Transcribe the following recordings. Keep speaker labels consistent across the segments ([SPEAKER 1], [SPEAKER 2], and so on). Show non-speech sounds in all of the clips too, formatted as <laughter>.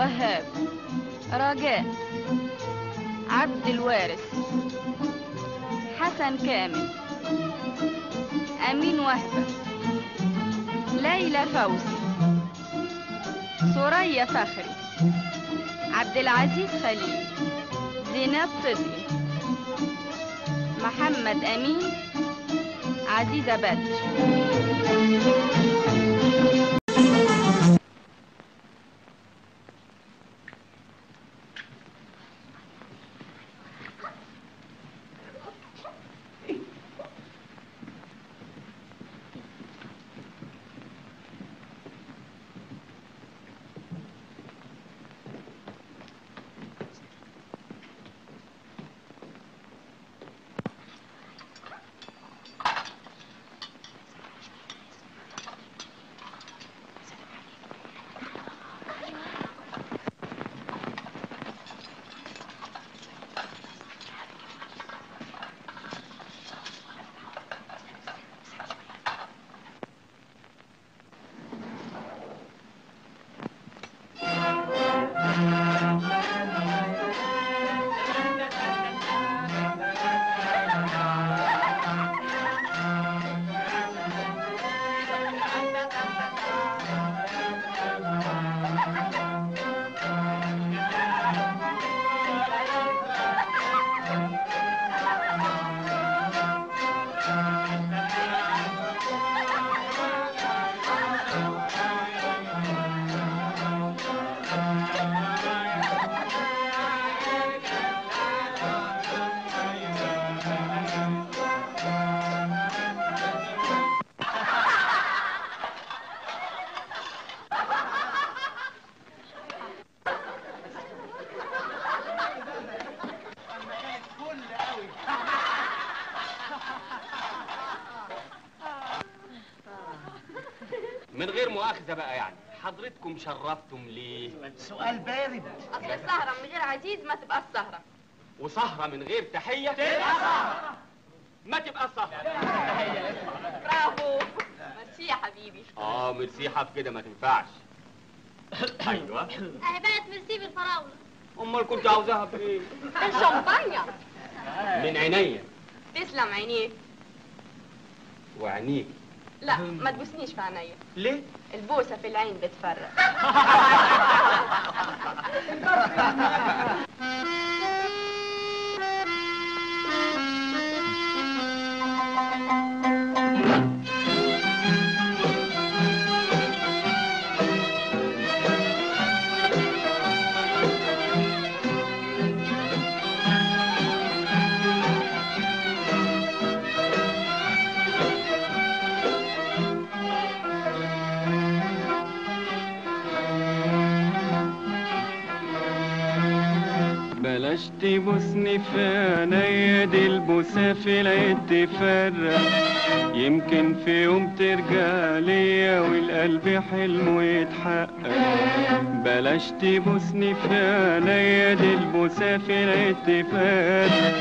[SPEAKER 1] الوهاب رجاء عبد الوارث. حسن كامل. أمين وهبة. ليلى فوزي. سوريا فخري. عبد العزيز خليل. زينب صدقي محمد أمين. عزيزة بدر.
[SPEAKER 2] مؤاخذة بقى يعني. حضرتكم شرفتم ليه؟
[SPEAKER 3] سؤال بارد.
[SPEAKER 1] أصل السهرة من غير عزيز ما تبقى السهرة
[SPEAKER 2] وسهرة من غير تحية؟ تبقى سهرة. ما تبقى سهرة.
[SPEAKER 1] برافو. ميرسي يا حبيبي.
[SPEAKER 2] آه ميرسي حف كده ما تنفعش. أيوه.
[SPEAKER 4] اهي بقت ميرسي بالفراولة.
[SPEAKER 2] أمال كنت عاوزاها بايه
[SPEAKER 1] الشمبانيا
[SPEAKER 2] من عينيا.
[SPEAKER 1] تسلم عينيك.
[SPEAKER 2] وعينيك.
[SPEAKER 1] لا ما تبوسنيش في عينيا.
[SPEAKER 2] ليه؟
[SPEAKER 1] البوسة في العين بتفرق. <laughs>
[SPEAKER 5] تفرق. يمكن في يوم ترجع ليا والقلب حلمه يتحقق بلاش تبوسني في عينيا دي البوسة في العيد تفرق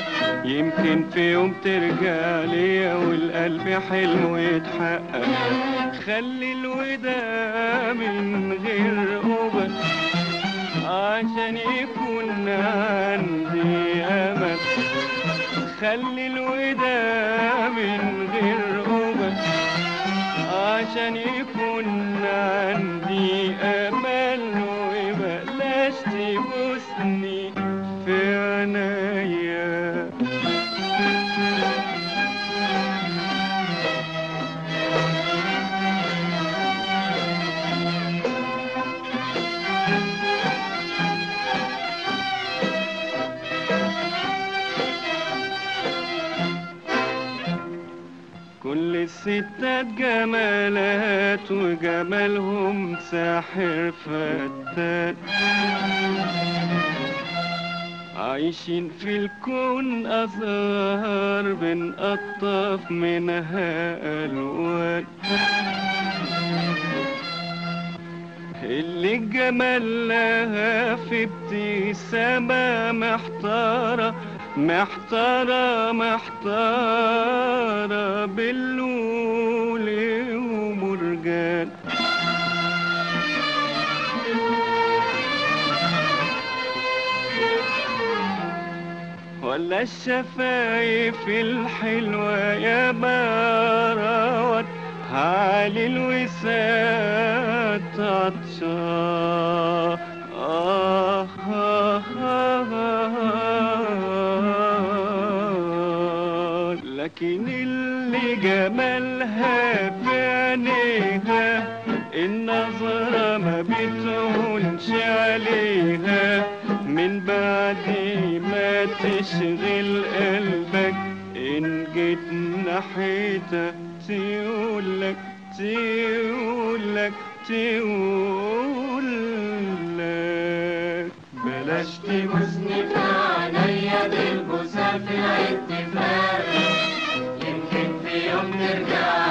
[SPEAKER 5] يمكن في يوم ترجع ليا والقلب حلمه يتحقق خلي الوداع عايشين في الكون أزهار بنقطف منها ألوان اللي الجمال لها في ابتسامة محتارة محتارة محتارة باللول ولا الشفايف الحلوة يا باروت علي الوسات عطشان آه آه آه آه لكن اللي جمالها في عينيها النظرة ما بتهونش عليها من بعد جيت ناحيتها تقولك تقولك تقولك بلاش تبوسني في عينيا بالبوسة في الاتفاق يمكن في يوم ترجع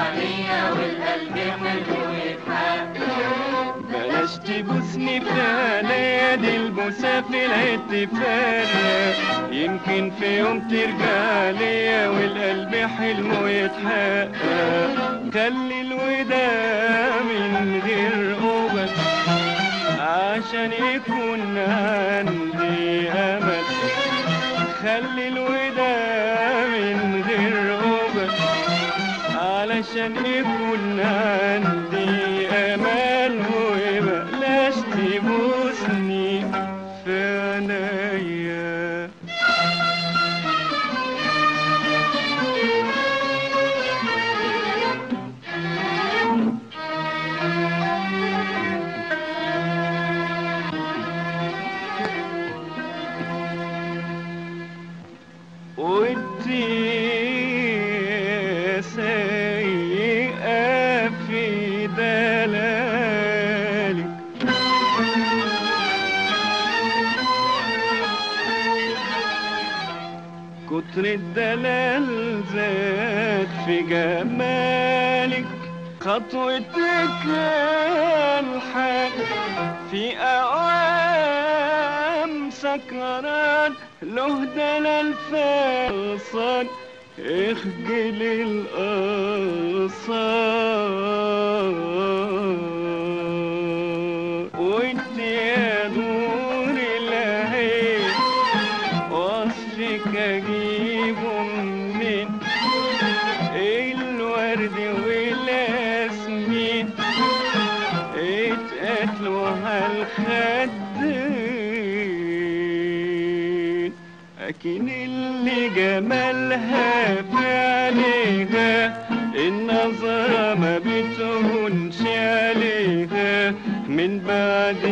[SPEAKER 5] عينيا دي البوسة في الاتفاق يمكن في يوم ترجع ليا والقلب حلمه يتحقق خلي الوداع من غير قبل عشان يكون عندي أمل. خلي الوداع من غير قبل علشان يكون له دلال فالصان اخجل القصار من بعد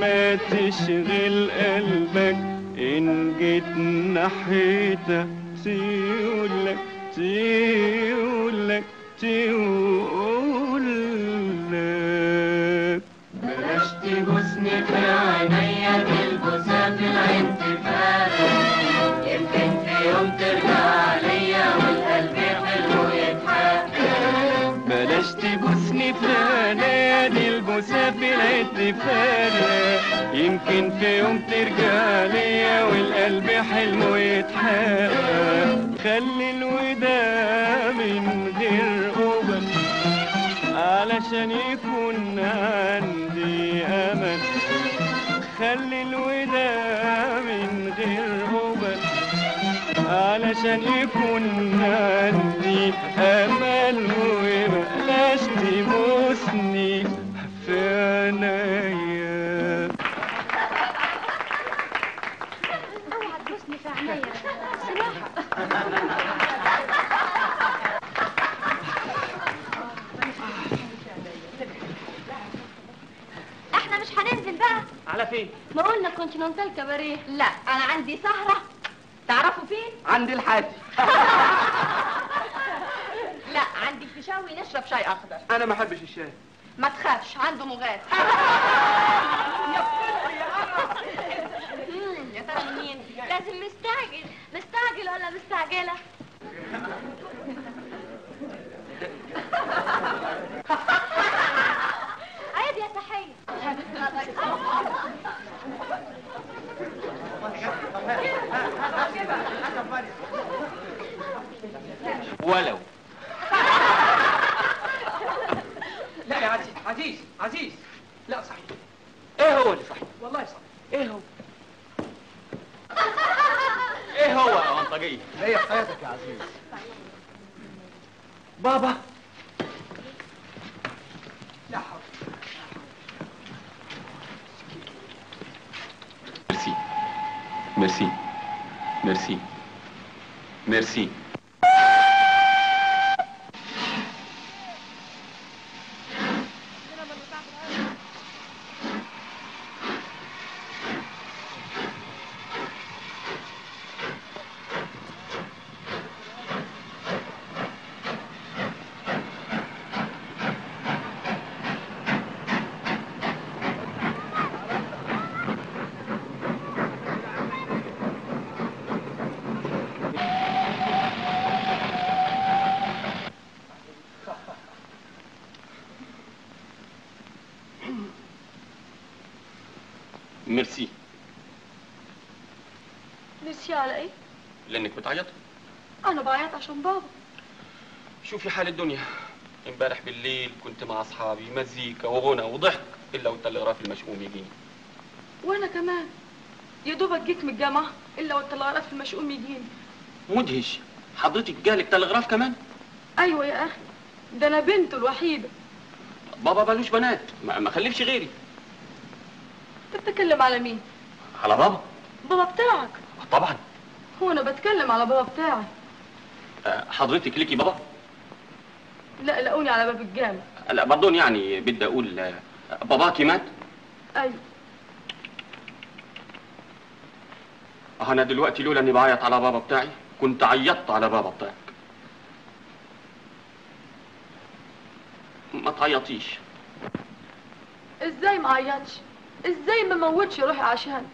[SPEAKER 5] ما تشغل قلبك إن جيت ناحيتها تقولك تقولك الاتفاق يمكن في يوم ترجع ليا والقلب حلمه يتحقق خلي الوداع من غير قبل علشان يكون عندي أمل. خلي الوداع من غير قبل علشان يكون عندي أمل وبلاش
[SPEAKER 4] إحنا مش هننزل بقى.
[SPEAKER 6] على فين؟
[SPEAKER 4] ما قلنا كونتيننتال كباريه لا أنا عندي سهرة. تعرفوا فين؟
[SPEAKER 7] عند الحاتي
[SPEAKER 3] لا عندي فيشاوي نشرب شاي أخضر.
[SPEAKER 7] أنا ما أحبش الشاي.
[SPEAKER 3] ما تخافش عنده مغاد مم، يا ترى مين
[SPEAKER 4] لازم مستعجل مستعجل ولا مستعجلة عيب يا تحية
[SPEAKER 8] إيه هو
[SPEAKER 2] إيه هو يا منطقيه
[SPEAKER 8] هي في حياتك يا عزيز بابا لا حول
[SPEAKER 2] ميرسي ميرسي ميرسي ميرسي ميرسي
[SPEAKER 9] ميرسي على إيه؟
[SPEAKER 2] لانك بتعيط
[SPEAKER 9] أنا بعيط عشان بابا.
[SPEAKER 2] شوفي حال الدنيا. امبارح بالليل كنت مع أصحابي مزيكا وغنى وضحك إلا والتلغراف المشؤوم يجيني.
[SPEAKER 9] وأنا كمان. يا دوبك جيت من الجامعة إلا والتلغراف المشؤوم يجيني.
[SPEAKER 2] مدهش. حضرتك جالك تلغراف كمان؟
[SPEAKER 9] أيوه يا أخي. ده أنا بنته الوحيدة.
[SPEAKER 2] بابا ملوش بنات. ما خلفش غيري.
[SPEAKER 9] أنت بتتكلم على مين؟
[SPEAKER 2] على بابا.
[SPEAKER 9] بابا بتاعك.
[SPEAKER 2] طبعا.
[SPEAKER 9] هو أنا بتكلم على بابا بتاعي
[SPEAKER 2] حضرتك ليكي بابا؟
[SPEAKER 9] لا لقوني على باب الجامع.
[SPEAKER 2] لا برضون يعني بدي أقول باباكي مات؟
[SPEAKER 9] أيوه.
[SPEAKER 2] أنا دلوقتي لولا إني بعيط على بابا بتاعي كنت عيطت على بابا بتاعك. ما تعيطيش.
[SPEAKER 9] إزاي ما عيطش؟ إزاي ما موتش روحي عشان؟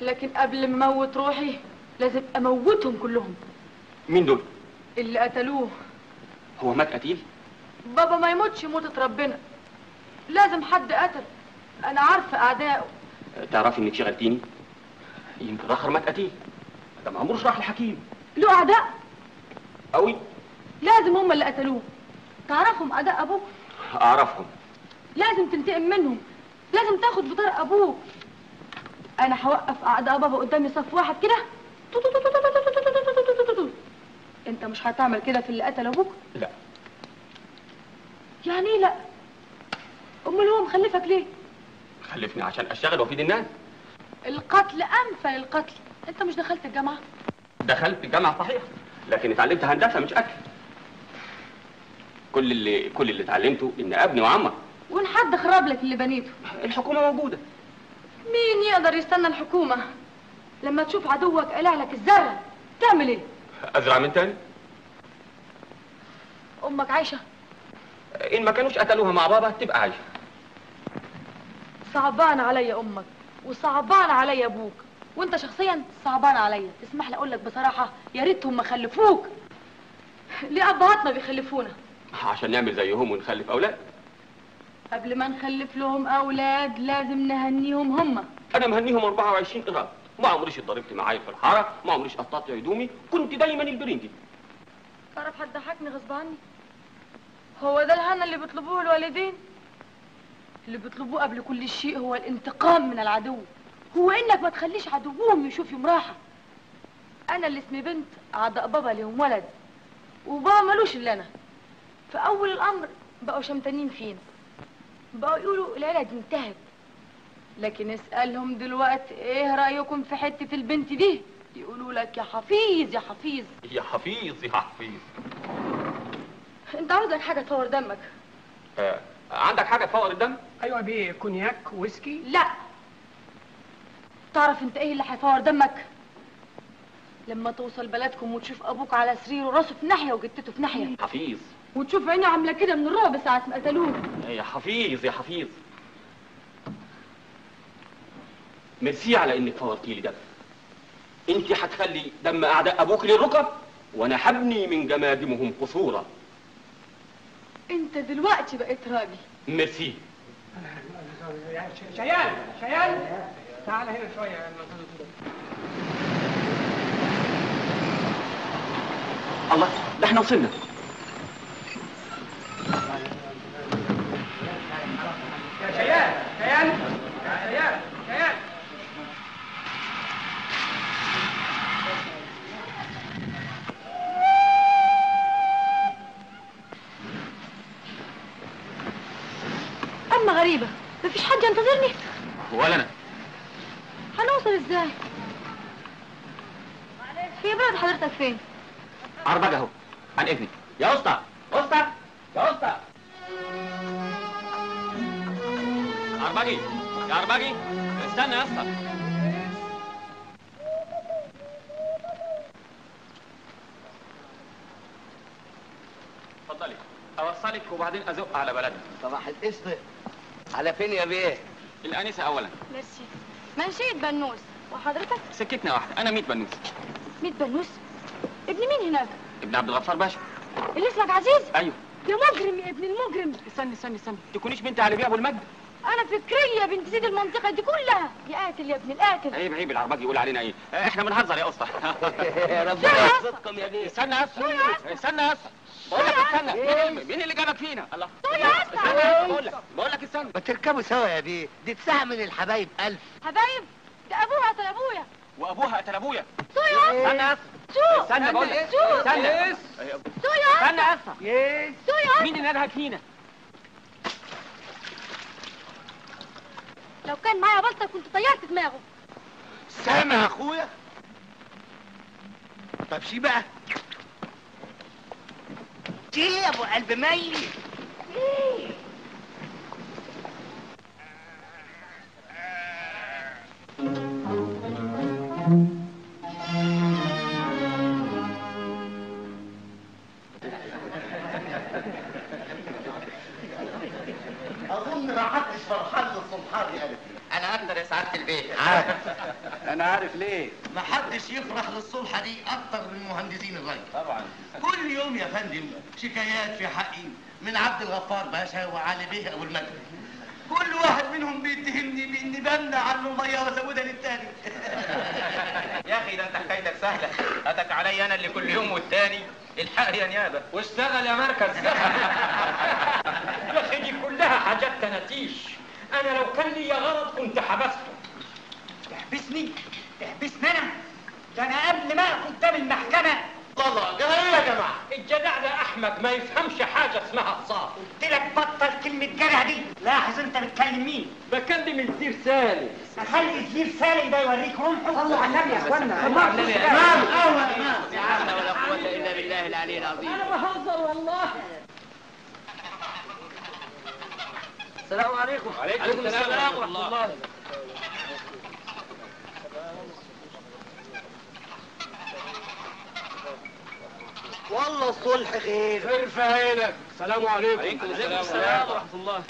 [SPEAKER 9] لكن قبل ما أموت روحي لازم أموتهم كلهم.
[SPEAKER 2] مين دول؟
[SPEAKER 9] اللي قتلوه.
[SPEAKER 2] هو مات قتيل؟
[SPEAKER 9] بابا ما يموتش موتة ربنا. لازم حد قتل. أنا عارفة أعدائه.
[SPEAKER 2] آه، تعرفي انك شغلتيني يمكن الآخر مات قتيل. ده ما عمروش راح الحكيم.
[SPEAKER 9] له أعداء؟
[SPEAKER 2] قوي.
[SPEAKER 9] لازم هم اللي قتلوه. تعرفهم أعداء أبوك؟
[SPEAKER 2] أعرفهم.
[SPEAKER 9] لازم تنتقم منهم. لازم تاخد بطار أبوك. أنا هوقف أعداء بابا قدامي صف واحد كده. انت مش هتعمل كده في اللي قتل أبوك؟
[SPEAKER 2] لا.
[SPEAKER 9] يعني إيه لا. امال هو مخلفك ليه؟
[SPEAKER 2] خلفني عشان اشتغل وافيد الناس.
[SPEAKER 9] القتل امثل القتل. انت مش دخلت الجامعة؟
[SPEAKER 2] دخلت الجامعة صحيح لكن اتعلمت هندسة مش أكل. كل اللي كل اللي اتعلمته إن أبني وعمك.
[SPEAKER 9] وان حد خرب لك اللي بنيته.
[SPEAKER 2] الحكومة موجودة.
[SPEAKER 9] مين يقدر يستنى الحكومة؟ لما تشوف عدوك قلع لك الزرع تعمل إيه؟
[SPEAKER 2] أزرع من تاني؟
[SPEAKER 9] أمك عايشة.
[SPEAKER 2] إن ما كانوش قتلوها مع بابا تبقى عايشة.
[SPEAKER 9] صعبان عليا أمك وصعبان عليا أبوك. وأنت شخصيا صعبان عليا. تسمح لي أقول لك بصراحة يا ريتهم ما خلفوك. <laughs> ليه أبهاتنا بيخلفونا؟
[SPEAKER 2] عشان نعمل زيهم ونخلف أولاد.
[SPEAKER 9] قبل ما نخلف لهم أولاد لازم نهنيهم هم.
[SPEAKER 2] أنا مهنيهم 24 قراب ما عمريش اتضربت معايا في الحارة ما عمريش قطعت هدومي كنت دايما البرنجي.
[SPEAKER 9] تعرف هتضحكني غصب عني؟ هو ده الهنا اللي بيطلبوه الوالدين؟ اللي بيطلبوه قبل كل شيء هو الانتقام من العدو. هو إنك ما تخليش عدوهم يشوف يوم راحة. أنا اللي اسمي بنت اعداء بابا ليهم ولد وبابا ملوش إلا أنا. في أول الأمر بقوا شمتانين فينا. بقوا يقولوا العيلة دي انتهت. لكن اسألهم دلوقتي إيه رأيكم في حتة البنت دي؟ يقولوا لك يا حفيظ يا حفيظ.
[SPEAKER 2] يا حفيظ يا حفيظ.
[SPEAKER 9] انت عاوز لك حاجة تفور دمك؟
[SPEAKER 2] آه. عندك حاجة تفور الدم؟
[SPEAKER 8] أيوه بيه كونياك ويسكي؟
[SPEAKER 9] لا. تعرف انت إيه اللي هيفور دمك؟ لما توصل بلدكم وتشوف أبوك على سريره راسه في ناحية وجتته في ناحية.
[SPEAKER 2] حفيظ.
[SPEAKER 9] وتشوف عيني عاملة كده من الرعب ساعة ما قتلوه.
[SPEAKER 2] يا حفيظ يا حفيظ. ميرسي على إنك فورتي لي دمي إنت هتخلي دم أعداء أبوك للركب وأنا هبني من جماجمهم قصورا.
[SPEAKER 9] أنت دلوقتي بقيت راجل.
[SPEAKER 2] ميرسي.
[SPEAKER 8] شيال شيال. تعال هنا شوية.
[SPEAKER 2] الله ده إحنا وصلنا.
[SPEAKER 8] يا شيال شيال يا شيال. شيال.
[SPEAKER 9] تنتظرني
[SPEAKER 2] ولا أنا.
[SPEAKER 9] هنوصل إزاي؟ هي بلد حضرتك فين؟
[SPEAKER 2] عربجة أهو. عن اذنك يا اسطى اسطى يا اسطى عربجي. يا عربجي. استنى يا اسطى اتفضلي أوصلك وبعدين أزق على بلدنا
[SPEAKER 10] صباح القسط على فين يا بيه؟
[SPEAKER 2] الأنسة اولا.
[SPEAKER 9] ميرسي. منشية بنوس وحضرتك؟
[SPEAKER 2] سكتنا واحدة. أنا 100 بنوس
[SPEAKER 9] ميت بنوس ابن مين هناك؟
[SPEAKER 2] ابن عبد الغفار باشا.
[SPEAKER 9] اللي اسمك عزيز؟
[SPEAKER 2] أيوه.
[SPEAKER 9] يا مجرم يا ابن المجرم.
[SPEAKER 2] استني استني استني. تكونيش بنت علي بيه أبو المجد؟
[SPEAKER 9] أنا فكرية بنت سيد المنطقة دي كلها. يا قاتل يا ابن القاتل.
[SPEAKER 2] عيب عيب. العربجي يقول علينا إيه؟ إحنا بنهزر يا أسطى. <laughs> <laughs>
[SPEAKER 10] ربنا يحفظكم يا بيه.
[SPEAKER 2] استنى يا استنى يا اسطى بقول لك استنى. مين اللي- مين اللي جابك فينا الله.
[SPEAKER 9] يا اسطى.
[SPEAKER 2] استنى. بقول لك بقول لك استنى.
[SPEAKER 10] ما تركبوا سوا يا بيه. دي تسعة من الحبايب ألف.
[SPEAKER 9] حبايب ده أبوها قتل أبويا.
[SPEAKER 2] وأبوها قتل أبويا.
[SPEAKER 9] سوق يا اسطى
[SPEAKER 2] استنى يا أسطى.
[SPEAKER 9] سوق
[SPEAKER 2] استنى بقول لك. استنى.
[SPEAKER 9] سوق يا
[SPEAKER 2] استنى يا أسطى.
[SPEAKER 9] سوق يا
[SPEAKER 2] مين اللي نادهك فينا
[SPEAKER 9] لو كان معايا بلطة كنت طيرت دماغه.
[SPEAKER 10] سامع يا أخويا؟ طب شي بقى. شي يا أبو قلب ميت. أظن
[SPEAKER 11] الغفار باشا وعلي بيه أبو المجد. كل واحد منهم بيتهمني بإني بمنع عنه المية وازودها للتاني
[SPEAKER 12] يا أخي ده انت حكايتك سهلة. هاتك عليا أنا اللي كل يوم والتاني. الحق يا نيابة.
[SPEAKER 2] واشتغل يا مركز. يا أخي دي كلها حاجات تناتيش. أنا لو كان لي غرض كنت حبسته.
[SPEAKER 8] تحبسني تحبسني أنا؟ ده أنا قبل ما اخد قدام المحكمة.
[SPEAKER 11] الله ده إيه يا جماعة.
[SPEAKER 2] الجدع ده أحمد ما يفهمش حاجة اسمها قصاص
[SPEAKER 8] قلت لك بطل كلمة جرع دي. لاحظ انت بتكلم مين؟
[SPEAKER 2] بكلم الدير سالم.
[SPEAKER 8] خلي الزير سالم ده يوريك رمحه صلوا على النبي يا أخوانا.
[SPEAKER 10] لا حول ولا قوة إلا بالله العلي العظيم.
[SPEAKER 2] بهزر والله.
[SPEAKER 10] السلام عليكم.
[SPEAKER 2] عليكم السلام ورحمة الله.
[SPEAKER 10] والله الصلح خير.
[SPEAKER 8] ارفع عينك. السلام عليكم.
[SPEAKER 2] عليكم السلام ورحمة الله.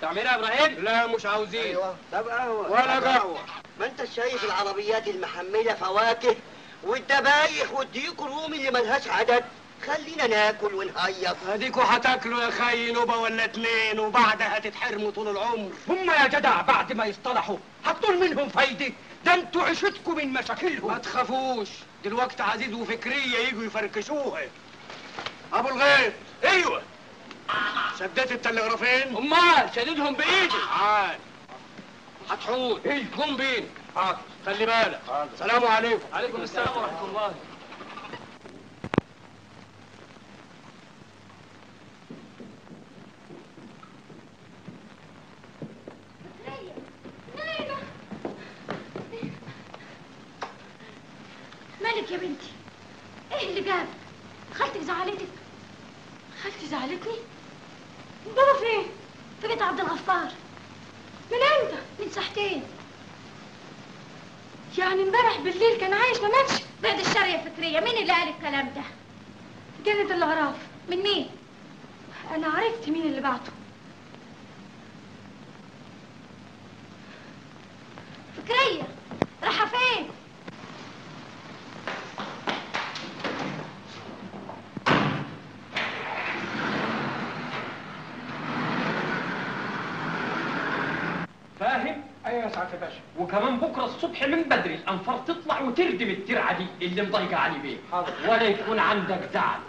[SPEAKER 2] تعمل يا إبراهيم؟
[SPEAKER 8] لا مش عاوزين.
[SPEAKER 10] أيوه. طب قهوة
[SPEAKER 8] ولا قهوة.
[SPEAKER 10] ما أنت شايف العربيات المحملة فواكه والدبايخ والديك الرومي اللي ملهاش عدد؟ خلينا ناكل ونهيص.
[SPEAKER 8] اديكوا هتاكلوا يا خي نوبة ولا اتنين وبعدها هتتحرموا طول العمر. هم يا جدع بعد ما يصطلحوا هتطول منهم فايدة. ده أنتوا عشتكم من مشاكلهم. ما تخافوش. دلوقتي عزيز وفكرية يجوا يفركشوها. أبو الغيط. أيوه. شديت التلغرافين؟
[SPEAKER 2] أمال شددهم بإيدي.
[SPEAKER 8] عال هتحول إيه؟ قوم بين حاضر. خلي بالك. سلام عليكم.
[SPEAKER 2] عليكم السلام ورحمة الله.
[SPEAKER 9] مالك يا بنتي؟ إيه اللي جاب؟ خالتك زعلتك. خالتي زعلتني؟ بابا فين؟ في بيت عبد الغفار. من إمتى؟ من ساعتين. يعني امبارح بالليل كان عايش ما ماتش؟ بعد الشر يا فكرية مين اللي قال الكلام ده؟ جنة الأعراف من مين؟ أنا عرفت مين اللي بعته. فكرية رايحة فين؟
[SPEAKER 2] فاهم؟
[SPEAKER 8] أيوه يا سعادة الباشا.
[SPEAKER 2] وكمان بكرة الصبح من بدري الأنفار تطلع وتردم الترعه دي اللي مضايقة علي بيه.
[SPEAKER 8] حاضر.
[SPEAKER 2] ولا يكون عندك زعل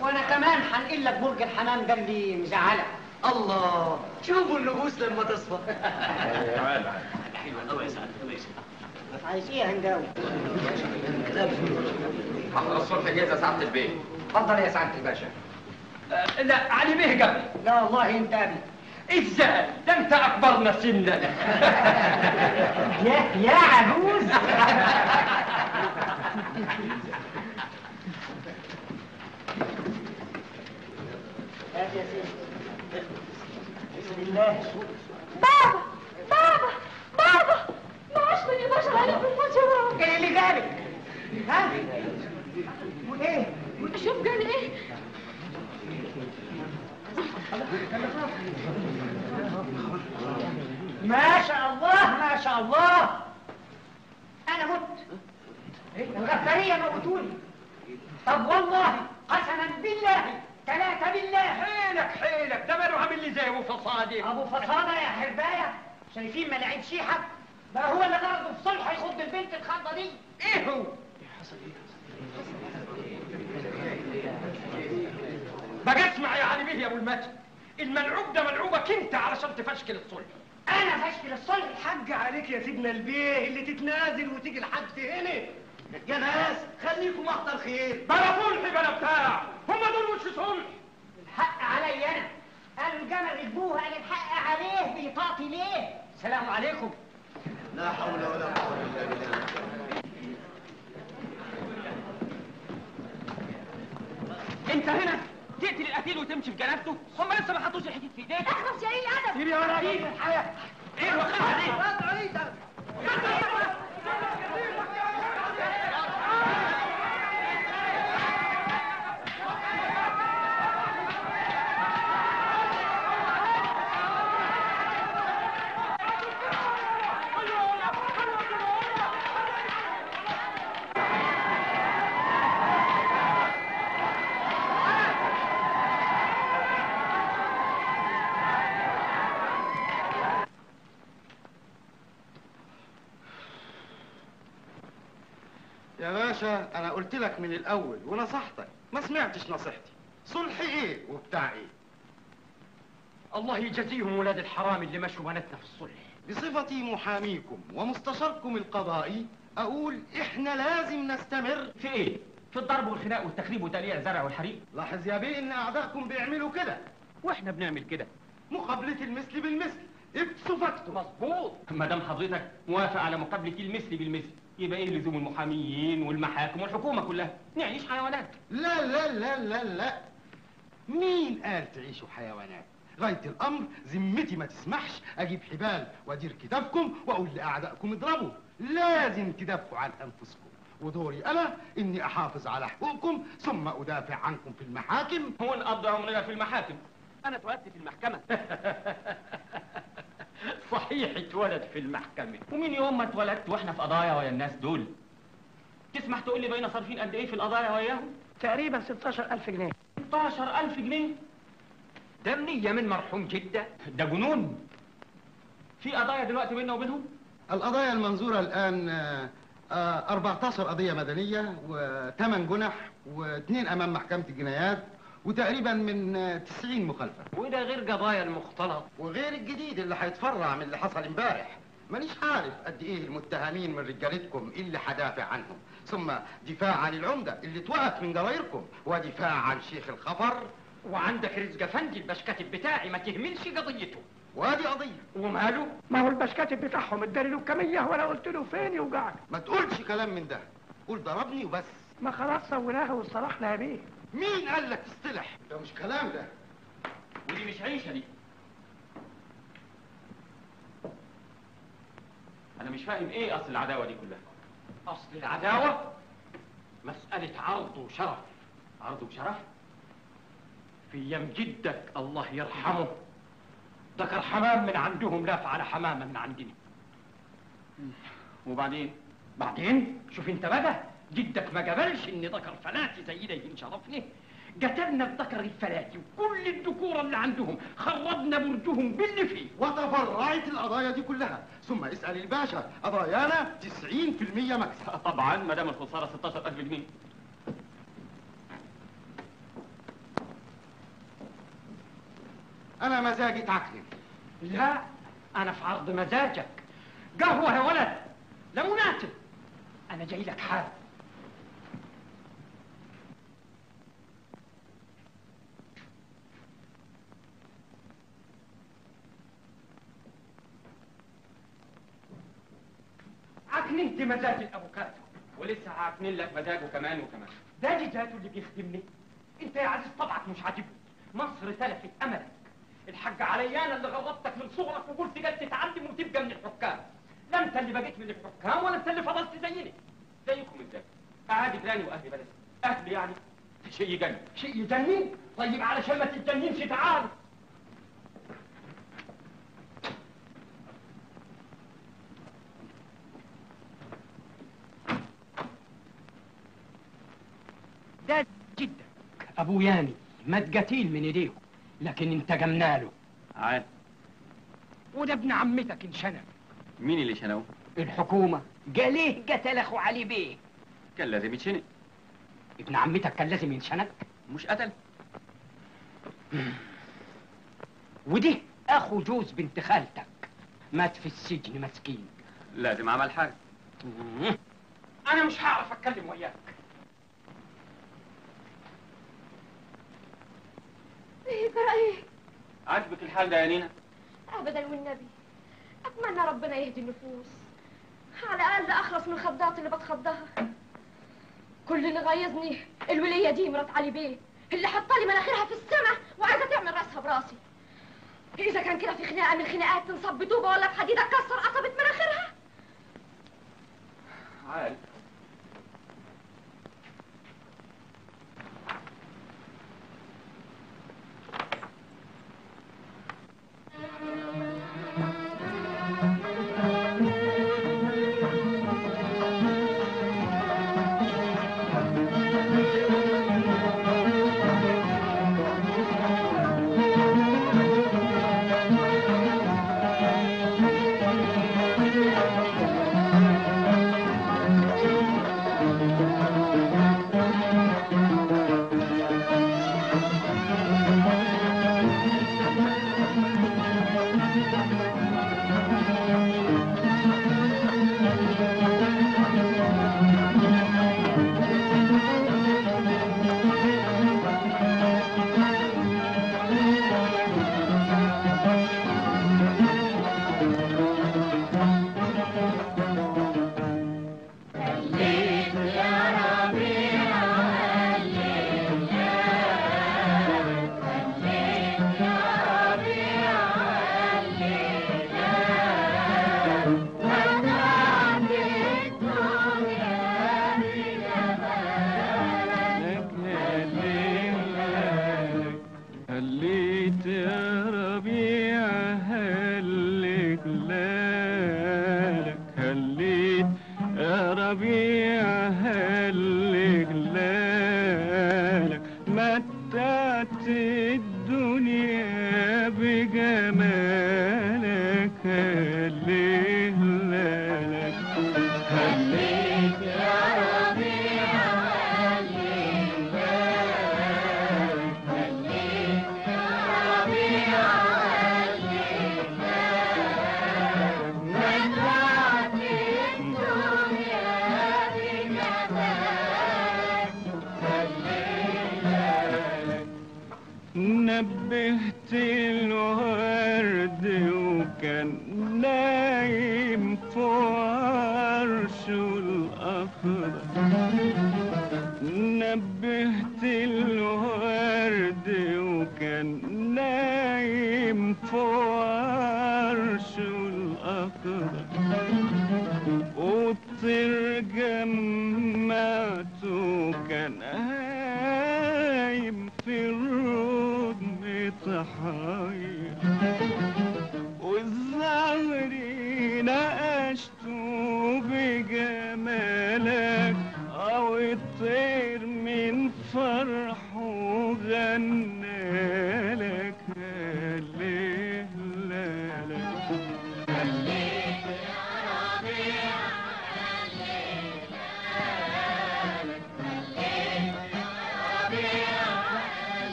[SPEAKER 8] وأنا كمان هنقل لك برج الحمام ده اللي مزعلك.
[SPEAKER 10] الله. شوفوا النفوس لما تصفى.
[SPEAKER 8] عايز إيه يا هنداوي
[SPEAKER 12] حضر الصبح جاهز يا سعاده البيت.
[SPEAKER 8] اتفضل يا سعادة الباشا.
[SPEAKER 2] آه، لا علي بيه قبل.
[SPEAKER 8] لا والله انت قبل
[SPEAKER 6] إزاي ده انت اكبرنا سنا. <laughs>
[SPEAKER 13] يا يا عجوز. <laughs> هات يا سيدي. بسم الله
[SPEAKER 9] بابا بابا بابا ما عادش من يباشر عليك بالمجرى
[SPEAKER 13] إيه اللي جابك؟ ها؟ وإيه؟
[SPEAKER 9] شوف قال إيه؟
[SPEAKER 13] ما شاء الله ما شاء الله. أنا مت. إيه؟ الغفارية موتوني. طب والله قسما بالله ثلاثة بالله.
[SPEAKER 6] حيلك حيلك. ده ماله عامل لي زي أبو فصادي.
[SPEAKER 13] أبو فصادة يا حرباية. شايفين ملاعب شيحة؟ بقى هو اللي غرضه في صلح يخض البنت الخضة دي؟
[SPEAKER 6] إيه هو؟ بقى اسمع يا علي بيه يا أبو المجد. الملعوب ده ملعوبك أنت علشان تفشكل الصلح.
[SPEAKER 13] أنا فشكل الصلح؟
[SPEAKER 6] حق عليك يا سيدنا البيه اللي تتنازل وتيجي لحد هنا.
[SPEAKER 8] يا ناس خليكم محضر خير.
[SPEAKER 6] بلا صلح بلا بتاع. هم دول وش صلح.
[SPEAKER 13] الحق علي أنا. قالوا الجمل ركبوه قال الحق عليه بيطاطي ليه. سلام عليكم.
[SPEAKER 8] لا حول ولا قوة إلا بالله.
[SPEAKER 2] انت هنا. تقتل القتيل وتمشي في جنازته. هم لسه ما حطوش الحديد في ايديك.
[SPEAKER 9] يا قليل الادب
[SPEAKER 6] سيب يا ولد الحياة.
[SPEAKER 2] إيه الوقاحه دي
[SPEAKER 14] أنا قلت لك من الأول ونصحتك ما سمعتش نصيحتي. صلح إيه وبتاع إيه؟
[SPEAKER 6] الله يجازيهم ولاد الحرام اللي مشوا بناتنا في الصلح.
[SPEAKER 14] بصفتي محاميكم ومستشاركم القضائي أقول إحنا لازم نستمر.
[SPEAKER 2] في إيه؟ في الضرب والخناق والتخريب وتقليع الزرع والحريق؟
[SPEAKER 14] لاحظ يا بيه إن أعدائكم بيعملوا كده.
[SPEAKER 2] وإحنا بنعمل كده.
[SPEAKER 14] مقابلة المثل بالمثل. اكسوا فاكتوا.
[SPEAKER 6] مظبوط.
[SPEAKER 2] ما دام حضرتك موافق على مقابلة المثل بالمثل. يبقى إيه لزوم المحاميين والمحاكم والحكومة كلها. نعيش حيوانات.
[SPEAKER 14] لا لا لا لا لا. مين قال تعيشوا حيوانات؟ غاية الأمر ذمتي ما تسمحش أجيب حبال وأدير كتافكم وأقول لأعدائكم اضربوا. لازم تدافعوا عن أنفسكم. ودوري أنا إني أحافظ على حقوقكم ثم أدافع عنكم في المحاكم.
[SPEAKER 2] هو نقضي عمرنا في المحاكم. أنا اتولدت في المحكمة. <laughs> <laughs>
[SPEAKER 6] صحيح اتولد في المحكمة.
[SPEAKER 2] ومن يوم ما اتولدت وإحنا في قضايا ويا الناس دول. تسمح تقول لي بقينا صارفين قد إيه في القضايا وياهم؟
[SPEAKER 13] تقريبا 16000 جنيه.
[SPEAKER 2] 16000 جنيه؟
[SPEAKER 6] ده منية من مرحوم جدة.
[SPEAKER 2] ده جنون. في قضايا دلوقتي بيننا وبينهم؟
[SPEAKER 14] القضايا المنظورة الآن آه، آه، 14 قضية مدنية وثمان جنح واثنين أمام محكمة الجنايات. وتقريبا من آه، 90 مخالفة
[SPEAKER 6] وده غير قضايا المختلط.
[SPEAKER 14] وغير الجديد اللي هيتفرع من اللي حصل امبارح. مانيش عارف قد إيه المتهمين من رجالتكم اللي هدافع عنهم. ثم دفاع عن العمدة اللي اتوقف من جرايركم ودفاع عن شيخ الخفر.
[SPEAKER 6] وعندك رزق افندي الباش كاتب بتاعي ما تهملش قضيته.
[SPEAKER 14] وادي قضية.
[SPEAKER 6] وماله؟
[SPEAKER 13] ما هو الباش كاتب بتاعهم اداني له كمية ولا قلت له فين يوجعك.
[SPEAKER 14] ما تقولش كلام من ده. قول ضربني وبس.
[SPEAKER 13] ما خلاص سويناها واصطلحنا يا بيه.
[SPEAKER 14] مين قال لك اصطلح ده مش كلام ده.
[SPEAKER 2] ودي مش عيشة دي. أنا مش فاهم إيه أصل العداوة دي كلها.
[SPEAKER 6] أصل العداوة؟ مسألة عرض وشرف.
[SPEAKER 2] عرض وشرف؟
[SPEAKER 6] في يم جدك الله يرحمه. ذكر حمام من عندهم لاف على حمامة من عندنا.
[SPEAKER 2] وبعدين؟
[SPEAKER 6] بعدين؟ شوف أنت بقى جدك ما قبلش ان ذكر فلاتي زي ده ينشرفني قتلنا الذكر الفلاتي وكل الذكور اللي عندهم خربنا برجهم باللي فيه.
[SPEAKER 14] وتفرعت القضايا دي كلها. ثم اسأل الباشا قضايانا 90% مكسب.
[SPEAKER 2] طبعا ما دام الخسارة 16000 جنيه.
[SPEAKER 14] أنا مزاجي تعكنن.
[SPEAKER 6] لا أنا في عرض مزاجك. قهوة يا ولد لمناسب أنا جاي لك عكننت مزاج الافوكاتو
[SPEAKER 2] ولسه هعكنين لك مزاجه كمان وكمان.
[SPEAKER 6] ده اللي ذاته اللي بيخدمني. أنت يا عزيز طبعك مش عاجبني. مصر تلفت أملك. الحاج عليانا اللي غربتك من صغرك وقلت جاي تتعلم وتبقى من الحكام. لا أنت اللي بقيت من الحكام ولا أنت اللي فضلت زيني.
[SPEAKER 2] زيكم إزاي قاعد جيراني وأهل بلدي. أهلي يعني. شيء يجنن.
[SPEAKER 6] شيء يجنن؟ طيب علشان ما تتجننش تعال. ده جدك أبو ياني مات قتيل من إيديهم لكن انتقمنا له.
[SPEAKER 2] عاد.
[SPEAKER 6] وده ابن عمتك انشنق.
[SPEAKER 2] مين اللي شنو
[SPEAKER 6] الحكومة. قال ليه قتل أخو علي بيه؟
[SPEAKER 2] كان لازم يتشنق.
[SPEAKER 6] ابن عمتك كان لازم ينشنق؟
[SPEAKER 2] مش قتل. <sighs>
[SPEAKER 6] ودي أخو جوز بنت خالتك. مات في السجن مسكين.
[SPEAKER 2] لازم عمل حاجة <laughs>
[SPEAKER 6] أنا مش هعرف أتكلم وياك.
[SPEAKER 4] إيه ترى إيه؟
[SPEAKER 2] عاجبك الحال ده يا نينا
[SPEAKER 4] ابدا والنبي. أتمنى ربنا يهدي النفوس. على الأقل أخلص من الخضات اللي بتخضها كل اللي غيظني الولية دي مرات علي بيه. اللي حاطه لي مناخيرها في السماء وعايزة تعمل راسها براسي. إذا كان كده في خناقة من الخناقات تنصب بطوبه ولا بحديده تكسر قصبة مناخيرها.
[SPEAKER 2] عال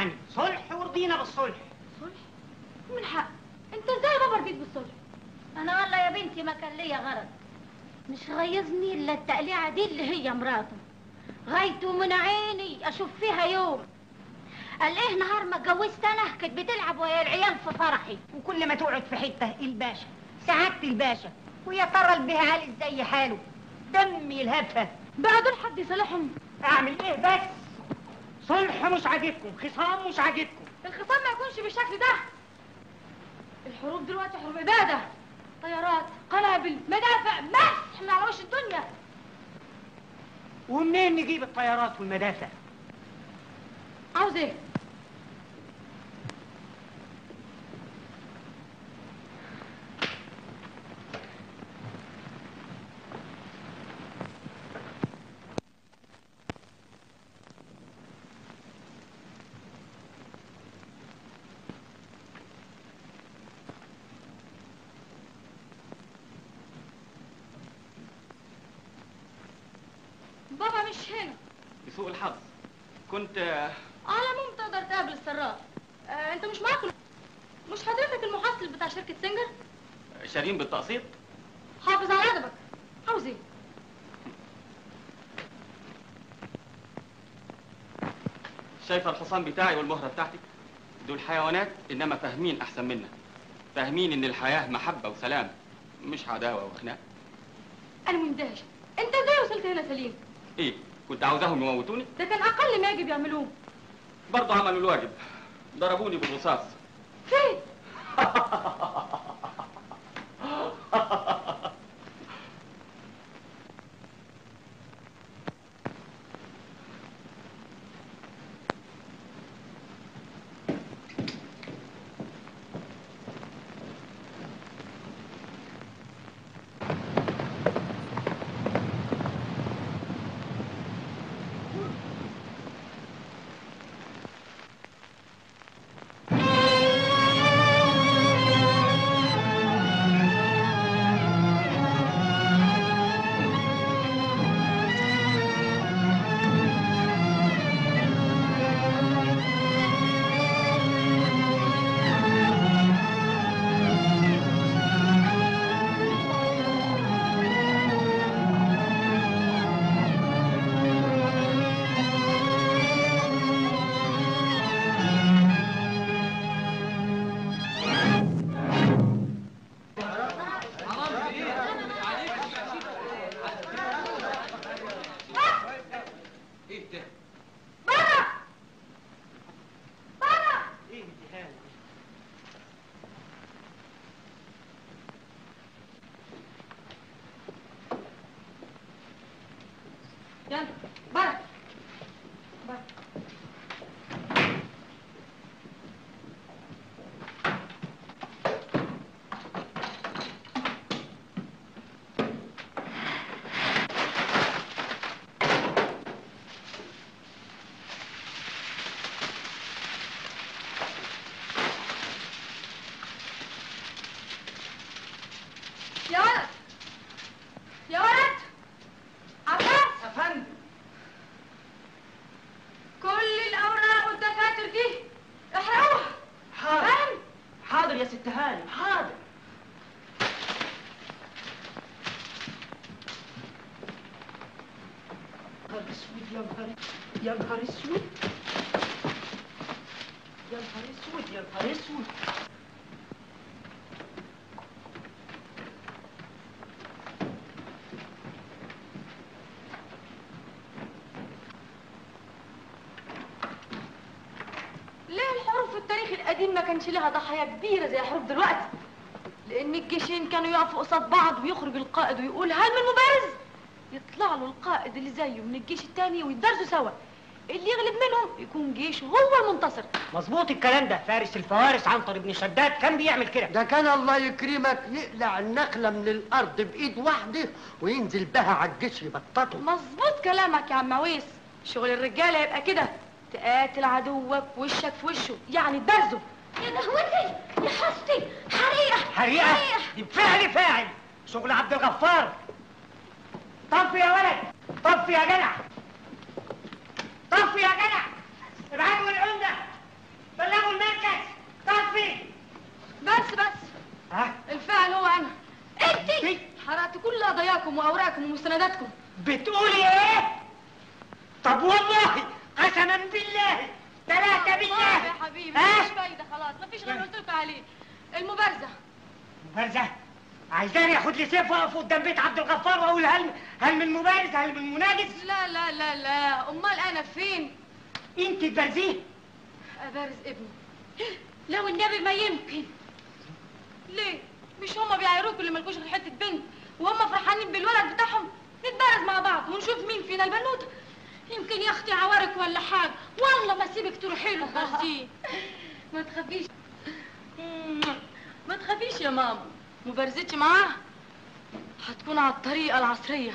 [SPEAKER 5] يعني؟
[SPEAKER 13] صلح ورضينا بالصلح.
[SPEAKER 9] صلح؟ من حق. انت إزاي بابا رضيت بالصلح؟
[SPEAKER 4] أنا والله يا بنتي ما كان ليا غرض. مش غيظني إلا التقليعة دي اللي هي مراته. غايته من عيني أشوف فيها يوم. قال إيه نهار ما اتجوزت أنا؟ كانت بتلعب ويا العيال في فرحي.
[SPEAKER 13] وكل ما تقعد في حتة الباشا سعادة الباشا. ويا ترى البيه عالي إزاي حاله؟ دمي يلهفها
[SPEAKER 9] بقى دول حد يصالحهم.
[SPEAKER 13] أعمل إيه بس؟ صلح مش عاجبكم خصام مش عاجبكم.
[SPEAKER 9] الخصام ما يكونش بالشكل ده. الحروب دلوقتي حروب عبادة طيارات قنابل مدافع مسح من على وش الدنيا.
[SPEAKER 13] ومنين نجيب الطيارات والمدافع؟
[SPEAKER 9] عاوز إيه بابا مش هنا
[SPEAKER 2] بسوء الحظ كنت
[SPEAKER 9] على العموم تقدر تقابل السراج آه انت مش معاك مش حضرتك المحصل بتاع شركة سنجر
[SPEAKER 2] شارين بالتقسيط.
[SPEAKER 9] حافظ على أدبك. عاوز إيه؟
[SPEAKER 2] شايفه الحصان بتاعي والمهرة بتاعتك دول حيوانات إنما فاهمين أحسن منا. فاهمين إن الحياة محبة وسلام مش عداوة وخناق.
[SPEAKER 9] أنا مندهش. أنت إزاي وصلت هنا سليم؟
[SPEAKER 2] إيه؟ كنت عاوزاهم يموتوني؟
[SPEAKER 9] ده كان أقل ما يجب يعملوه.
[SPEAKER 2] برضه عملوا الواجب. ضربوني بالرصاص.
[SPEAKER 9] فين؟ <laughs> كانش لها ضحايا كبيرة زي حروب دلوقتي. لأن الجيشين كانوا يقفوا قصاد بعض ويخرج القائد ويقول هل من مبارز؟ يطلع له القائد اللي زيه من الجيش التاني ويتدرسوا سوا. اللي يغلب منهم يكون جيشه هو المنتصر.
[SPEAKER 13] مظبوط الكلام ده. فارس الفوارس عنتر بن شداد كان بيعمل كده.
[SPEAKER 15] ده كان الله يكرمك يقلع النخلة من الأرض بإيد واحدة وينزل بها على الجيش يبططه.
[SPEAKER 9] مظبوط كلامك يا عم عويس. شغل الرجالة يبقى كده. تقاتل عدوك وشك في وشه يعني تبرزه.
[SPEAKER 4] يا دهوتي يا حستي حريقة.
[SPEAKER 13] حريقة؟ دي بفعل فاعل. شغل عبد الغفار. طفي يا ولد طفي يا جدع. طفي يا جدع. ابعتوا العمدة. بلغوا المركز. طفي.
[SPEAKER 9] بس بس.
[SPEAKER 13] ها؟
[SPEAKER 9] الفاعل هو أنا. انت حرقت كل قضاياكم وأوراقكم ومستنداتكم.
[SPEAKER 13] بتقولي إيه؟ طب والله قسما بالله. ثلاثة بالله
[SPEAKER 9] يا حبيبي
[SPEAKER 13] ها؟
[SPEAKER 9] مفيش فايده خلاص مفيش غير قلت لكم عليه. المبارزة.
[SPEAKER 13] مبارزة عايزاني آخد لي سيف وأقف قدام بيت عبد الغفار وأقول هل هل من مبارز هل من مناجز
[SPEAKER 9] لا لا لا لا. أمال أنا فين؟
[SPEAKER 13] أنت تبرزيه.
[SPEAKER 9] أبارز ابني.
[SPEAKER 4] لو النبي ما يمكن.
[SPEAKER 9] ليه؟ مش هما بيعايروكوا اللي ملكوش غير حتة بنت وهم فرحانين بالولد بتاعهم؟ نتبارز مع بعض ونشوف مين فينا البنوتة.
[SPEAKER 4] يمكن يا أختي عوارك ولا حاجة. والله ما سيبك تروحي له تبرزيه <laughs>
[SPEAKER 9] ما تخافيش. ما تخافيش يا ماما. مبارزتي معاه. هتكون على الطريقة العصرية.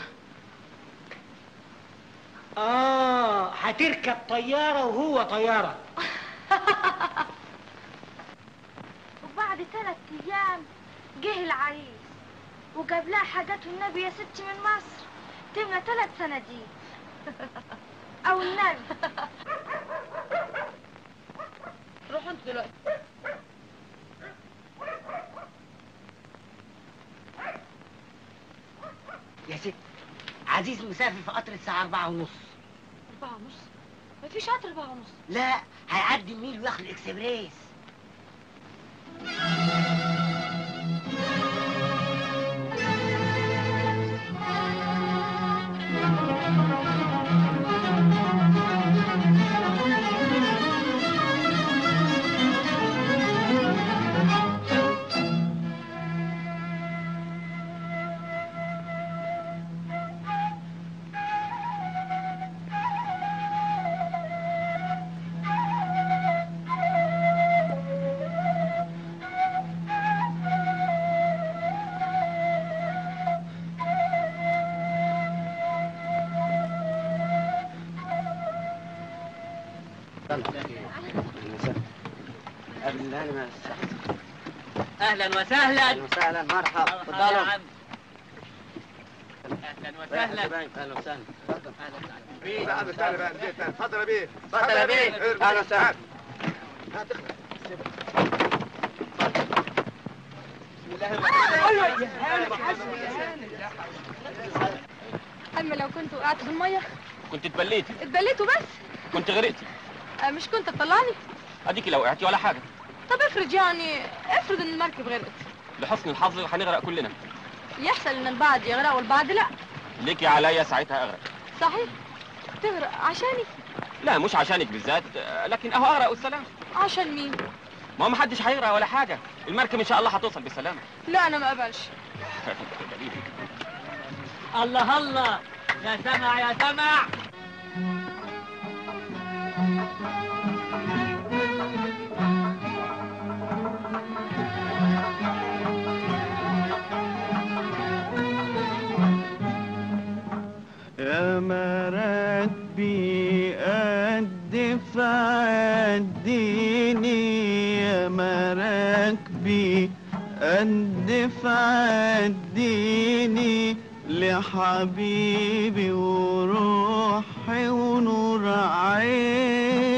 [SPEAKER 13] آه هتركب طيارة وهو طيارة. <laughs>
[SPEAKER 16] وبعد ثلاث أيام جه العريس وجاب لها حاجات النبي يا ستي من مصر. تملى ثلاث صناديق أو النبي
[SPEAKER 9] روحوا أنتوا دلوقتي.
[SPEAKER 13] يا ست عزيز مسافر في قطر الساعة أربعة ونص.
[SPEAKER 9] أربعة ونص؟ مفيش قطر أربعة ونص.
[SPEAKER 13] لا هيعدي النيل وياخد الإكسبريس.
[SPEAKER 17] أهلا وسهلا.
[SPEAKER 15] أهلا وسهلا مرحبا. تفضلوا.
[SPEAKER 17] أهلا وسهلا.
[SPEAKER 15] أهلا وسهلا.
[SPEAKER 10] تعال. اتفضل يا بيه
[SPEAKER 15] اتفضل يا بيه أهلا وسهلا.
[SPEAKER 9] أما لو كنت وقعت في المية.
[SPEAKER 2] كنت اتبليتي.
[SPEAKER 9] اتبليتوا بس؟
[SPEAKER 2] كنت غرقتي.
[SPEAKER 9] آه، مش كنت تطلعني؟
[SPEAKER 2] أديكي لو وقعتي ولا حاجة.
[SPEAKER 9] طب افرض يعني افرض إن المركب غرقت.
[SPEAKER 2] لحسن الحظ هنغرق كلنا.
[SPEAKER 9] يحصل إن البعض يغرق والبعض لا.
[SPEAKER 2] ليكي عليا ساعتها أغرق.
[SPEAKER 9] صحيح. تغرق عشاني؟
[SPEAKER 2] لا مش عشانك بالذات لكن أهو أغرق والسلام.
[SPEAKER 9] عشان مين؟
[SPEAKER 2] ما هو محدش هيغرق ولا حاجة. المركب إن شاء الله هتوصل بالسلامة.
[SPEAKER 9] لا أنا ما اقبلش <laughs>
[SPEAKER 17] الله الله. يا سمع يا سمع.
[SPEAKER 18] يا مراكبي قدف عديني يا مراكبي قدف عديني لحبيبي وروحي ونور عيني.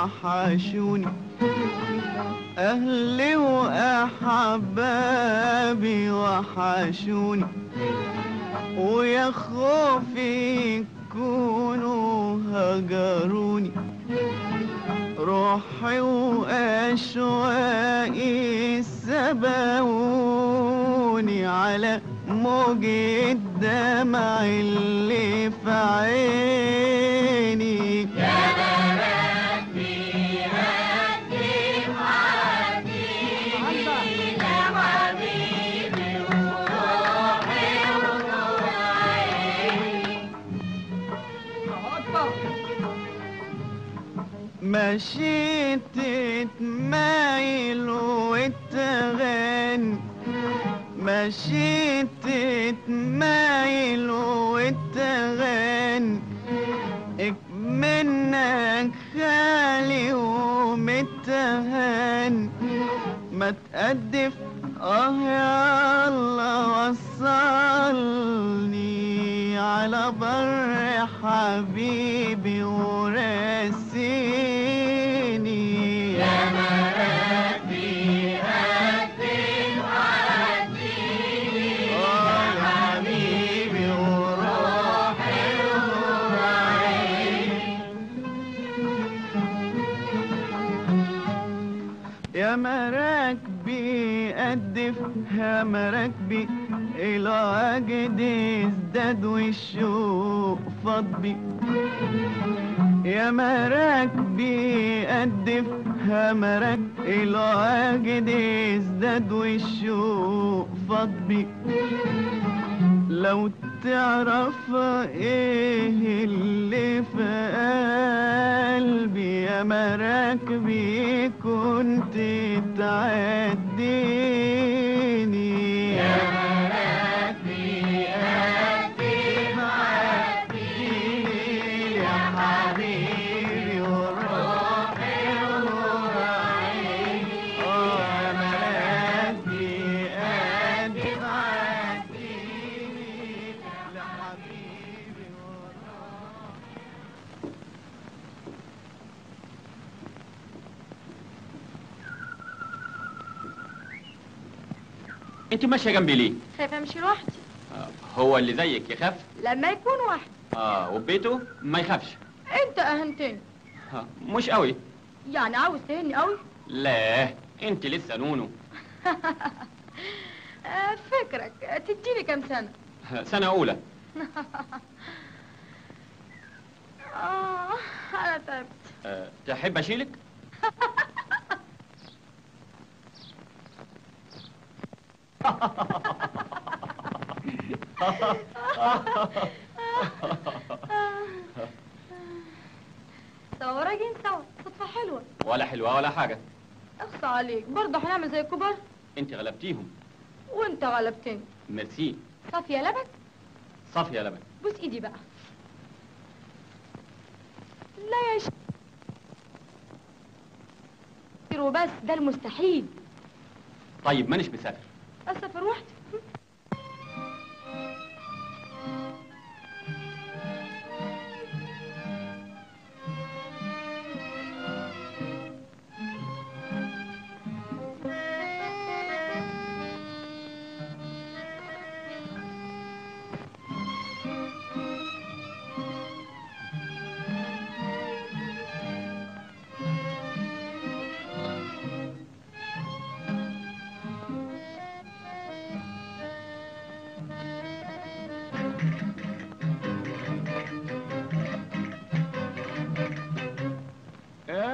[SPEAKER 18] وحشوني. أهلي وأحبابي وحشوني. ويا خوفي يكونوا هجروني. روحي وأشواقي سبقوني على موج الدمع اللي في عيني. مشيت تتمايل وتغني مشيت تتمايل وتغني منك خالي ومتهن. ما تقدف أه يا الله وصلني على بر حبيبي ورسيني. يا مراتي قدم عديني يا حبيبي وروحي يا مراكبي قدف يا مراكبي العجد ازداد والشوق فضبي. يا مراكبي قدف يا مراك العجد ازداد والشوق فضبي. لو تعرف إيه اللي في قلبي يا مراكبي كنت تعديني
[SPEAKER 2] انت ماشية جنبي ليه؟
[SPEAKER 9] خايفة امشي لوحدي.
[SPEAKER 2] آه، هو اللي زيك يخاف؟
[SPEAKER 9] لما يكون واحد.
[SPEAKER 2] آه وبيته ما يخافش.
[SPEAKER 9] انت اهنتني.
[SPEAKER 2] آه، مش قوي.
[SPEAKER 9] يعني عاوز تهني قوي؟
[SPEAKER 2] لا انت لسه نونو. <laughs>
[SPEAKER 9] آه، فكرك تديني كام سنة؟
[SPEAKER 2] سنة أولى. <laughs>
[SPEAKER 9] آه أنا تعبت.
[SPEAKER 2] تحب
[SPEAKER 9] أشيلك؟ <laughs> راجعين سوا صدفة حلوة.
[SPEAKER 2] ولا حلوة ولا حاجة.
[SPEAKER 9] اخصى عليك. برضه هنعمل زي الكبار؟
[SPEAKER 2] انت غلبتيهم.
[SPEAKER 9] وانت غلبتني.
[SPEAKER 2] ميرسي.
[SPEAKER 9] صافية لبن؟
[SPEAKER 2] صافية لبن.
[SPEAKER 9] بوس ايدي بقى. لا يا ش... وبس ده المستحيل.
[SPEAKER 2] طيب مانيش مسافر.
[SPEAKER 9] اسافر وحدي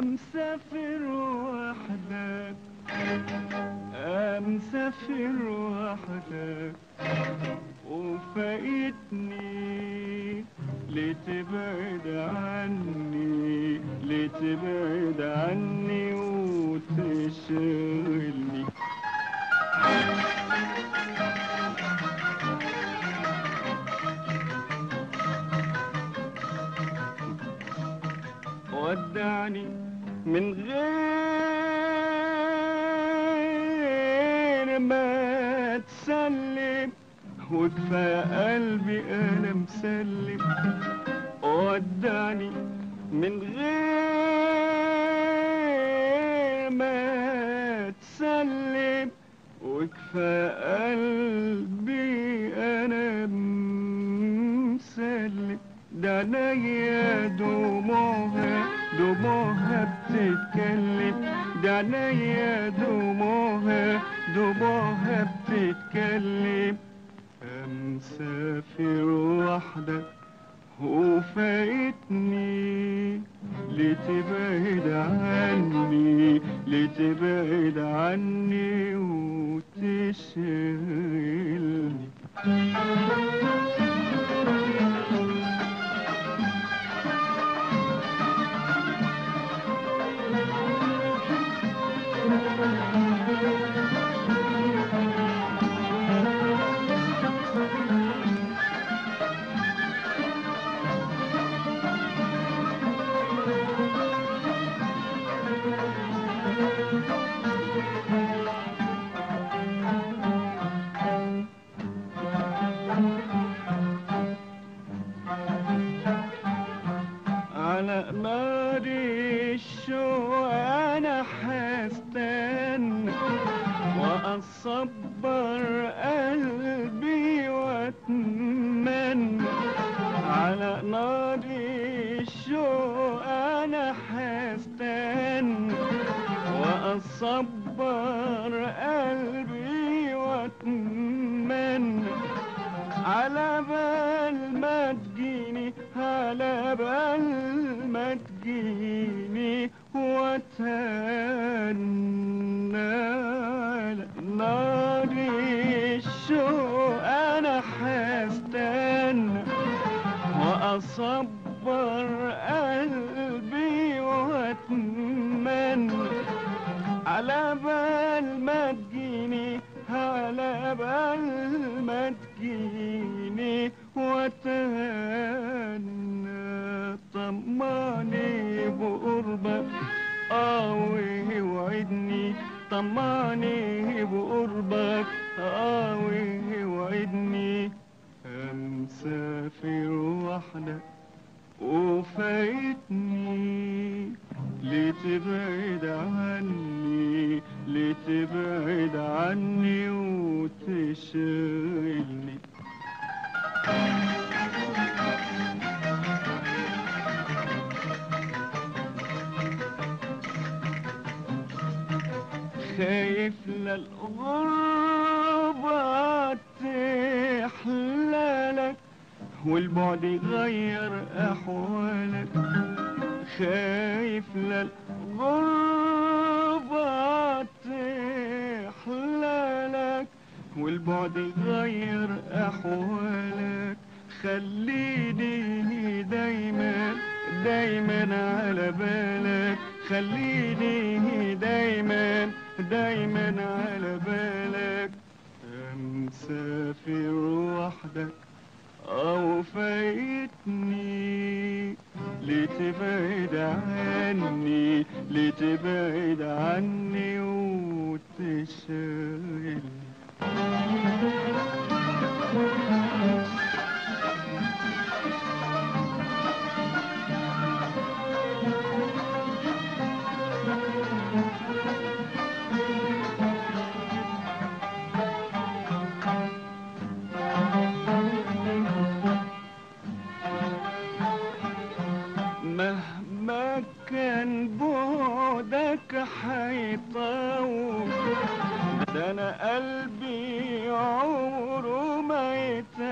[SPEAKER 18] مسافر وحدك. مسافر وحدك. وفايتني. لتبعد عني. لتبعد عني وتشغلني. ودعني من غير ما تسلم. وكفى قلبي أنا مسلم. ودعني من غير ما تسلم. وكفى قلبي أنا
[SPEAKER 5] تسلم ده عينيا دموعها دموعها بتتكلم ده عينيا دموعها دموعها بتتكلم مسافر وحدك وفايتني لتبعد عني لتبعد عني وتشغلني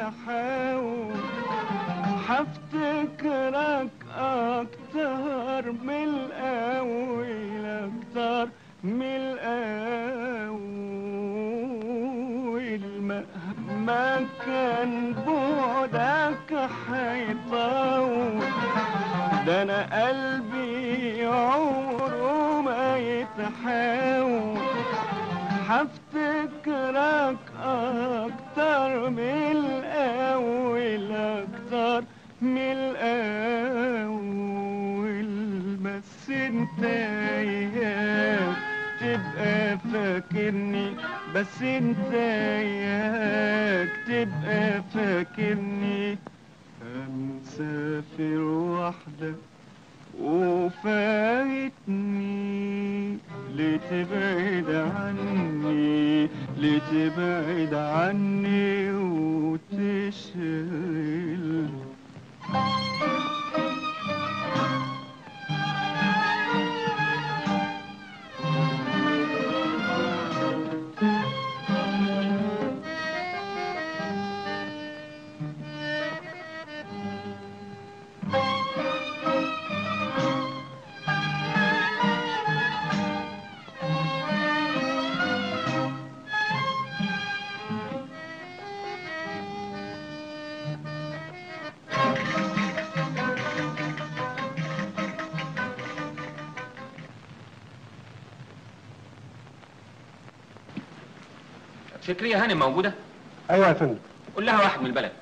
[SPEAKER 5] يتحاول حفتكرك أكتر من الأول أكتر من الأول. مهما كان بعدك حيطول ده أنا قلبي عمره ما يتحاول. حفتكرك أكتر من الأول أكتر من الأول بس انت ياك تبقى فاكرني بس انت ياك تبقى فاكرني مسافر وحدك وفايتني. لتبعد عني لتبعد عني وتشغل.
[SPEAKER 2] شكريه هانم موجودة؟
[SPEAKER 19] أيوه يا فندم.
[SPEAKER 2] قول لها واحد من البلد.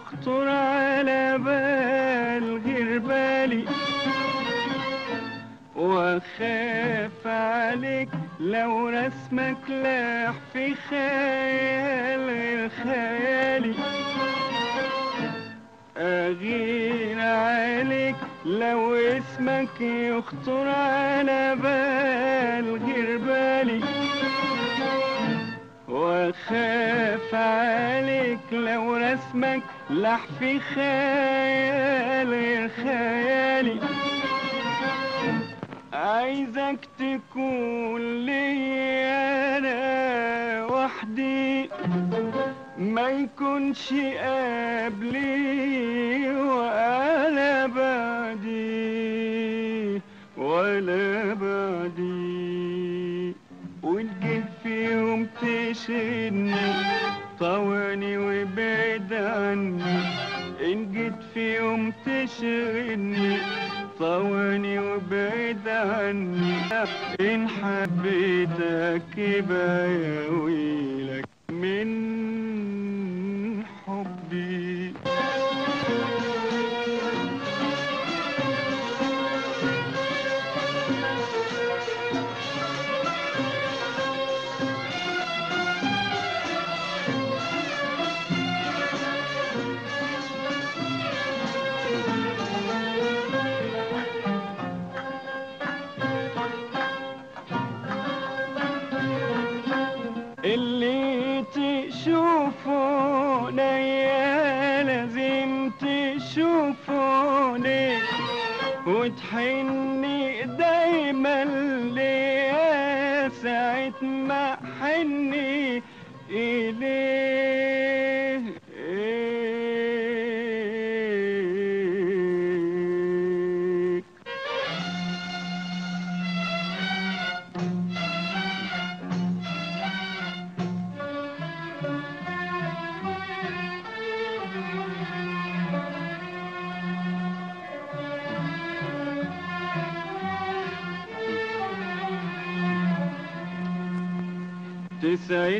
[SPEAKER 5] doctor حكمك لح في خير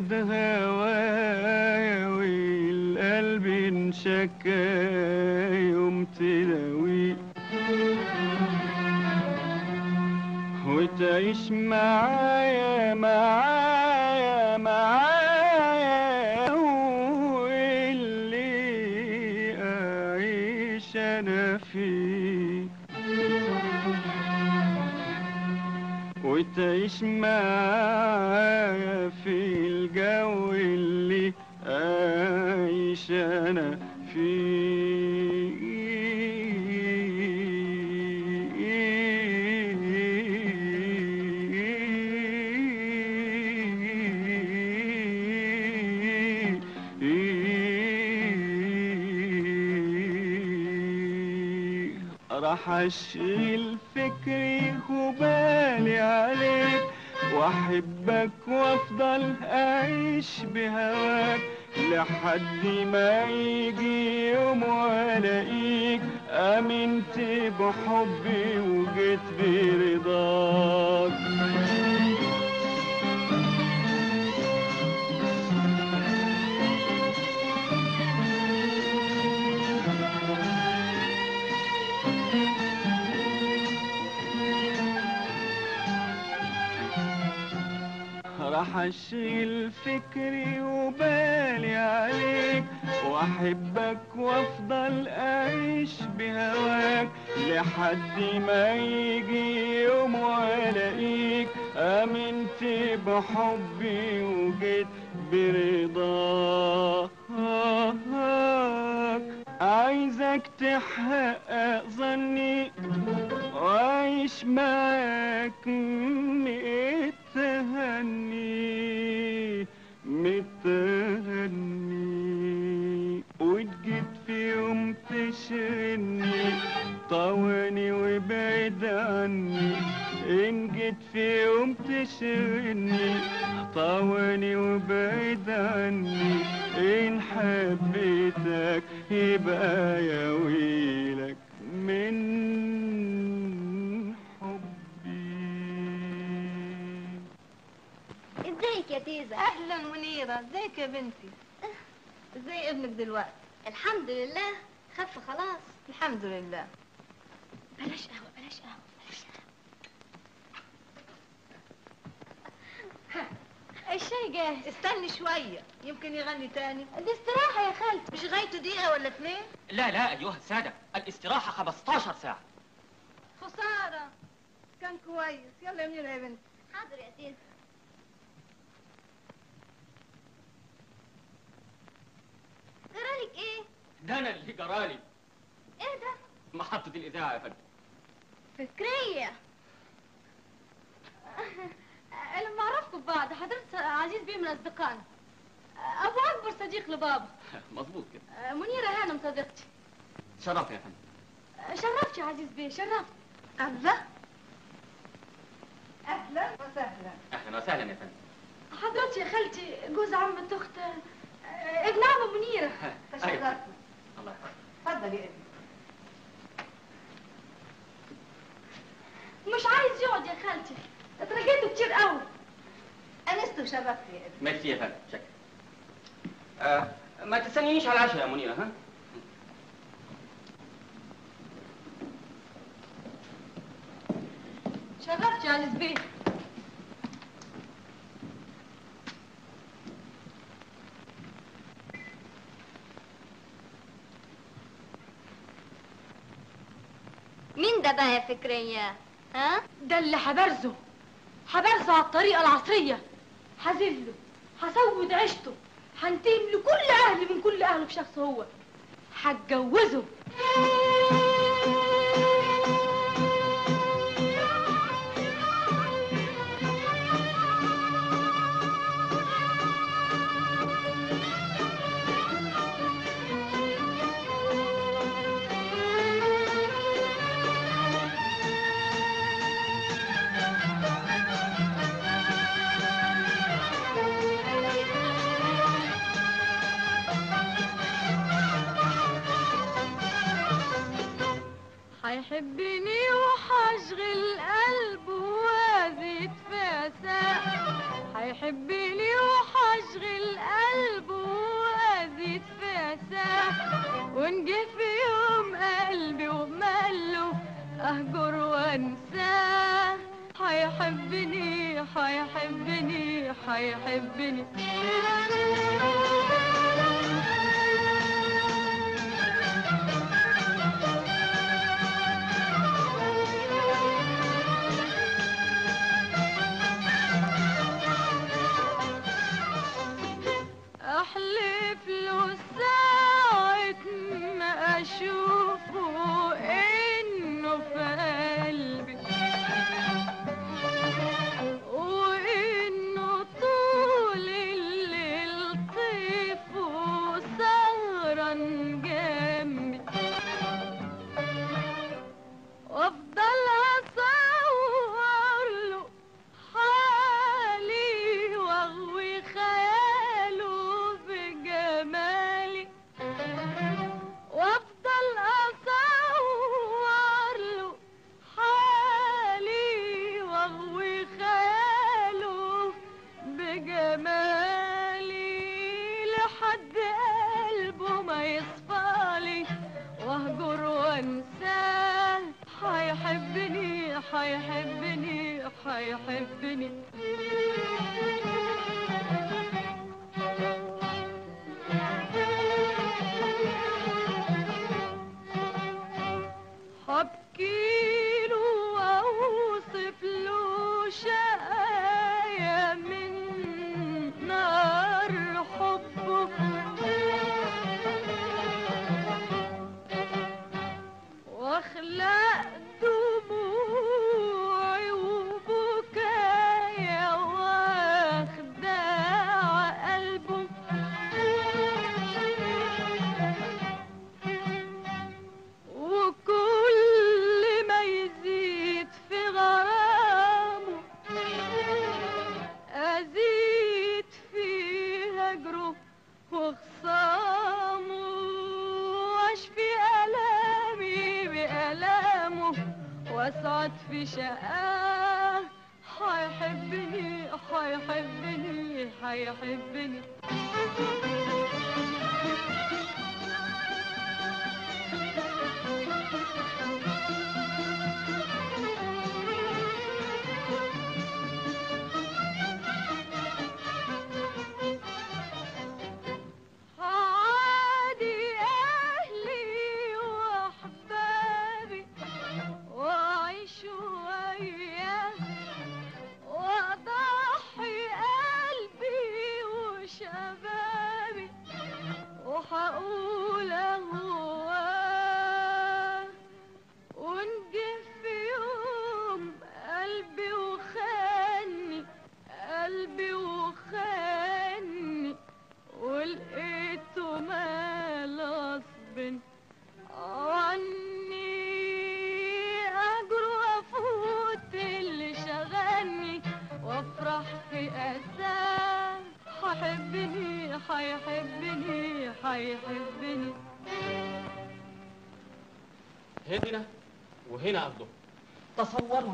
[SPEAKER 5] the وتعيش معايا في الجو اللي أعيش أنا فيه. راح اشغل فكري واحبك وأفضل أعيش بهواك لحد ما يجي يوم وألاقيك آمنت بحبي وجيت برضاك. راح اشغل فكري وبالي عليك وأحبك وأفضل أعيش بهواك لحد ما يجي يوم وألاقيك آمنت بحبي وجيت برضاك. عايزك تحقق ظني وعيش معاك متهني متهني وتجيت في يوم تشغلني طواني وبعد عني إن جيت في يوم تشغلني طواني وبعد عني إن حبيتك يبقى يا ويلك من
[SPEAKER 9] ازيك يا تيزة.
[SPEAKER 4] أهلا منيرة. إزيك يا بنتي؟ إزاي ابنك دلوقتي؟
[SPEAKER 9] الحمد لله. خف خلاص.
[SPEAKER 4] الحمد لله.
[SPEAKER 9] بلاش قهوة بلاش قهوة بلاش قهوة. الشاي جاهز.
[SPEAKER 4] استني شوية. يمكن يغني تاني.
[SPEAKER 9] دي استراحة يا خالتي.
[SPEAKER 4] مش غايته دقيقة ولا اتنين؟
[SPEAKER 2] لا لا أيها السادة. الاستراحة 15 ساعة.
[SPEAKER 4] خسارة. كان كويس. يلا يا منيرة يا بنتي.
[SPEAKER 9] حاضر يا تيزة. جرالك إيه؟
[SPEAKER 2] ده أنا اللي جرالي
[SPEAKER 9] إيه ده؟
[SPEAKER 2] محطة الإذاعة يا فندم.
[SPEAKER 9] فكرية. <laughs> لما عرفكم ببعض حضرت عزيز بيه من أصدقائنا أبو أكبر صديق لبابا. <laughs>
[SPEAKER 2] مظبوط كده.
[SPEAKER 9] منيرة هانم صديقتي.
[SPEAKER 2] شرف يا فندم.
[SPEAKER 9] شرفت يا عزيز بيه شرفت.
[SPEAKER 4] الله أهلا وسهلا.
[SPEAKER 2] أهلا وسهلا يا فندم.
[SPEAKER 9] حضرتي يا خالتي جوز عمة أخت ابن عم منيرة <laughs>
[SPEAKER 4] تشرفنا
[SPEAKER 2] الله يحفظك.
[SPEAKER 4] اتفضل يا ابني.
[SPEAKER 9] مش عايز يقعد يا خالتي. اترجيته كتير قوي.
[SPEAKER 4] انست وشرفت يا ابني.
[SPEAKER 2] ميرسي يا فندم. شكرا. آه ما تستنينيش على العشاء يا منيرة ها؟
[SPEAKER 9] شرفت يا عزيز بيه
[SPEAKER 20] مين ده بقى يا فكرية؟ ها؟
[SPEAKER 9] ده اللي حبرزه. حبرزه على الطريقة العصرية. هذله هسود عيشته. هنتقم لكل أهلي من كل أهله بشخص هو. هتجوزه.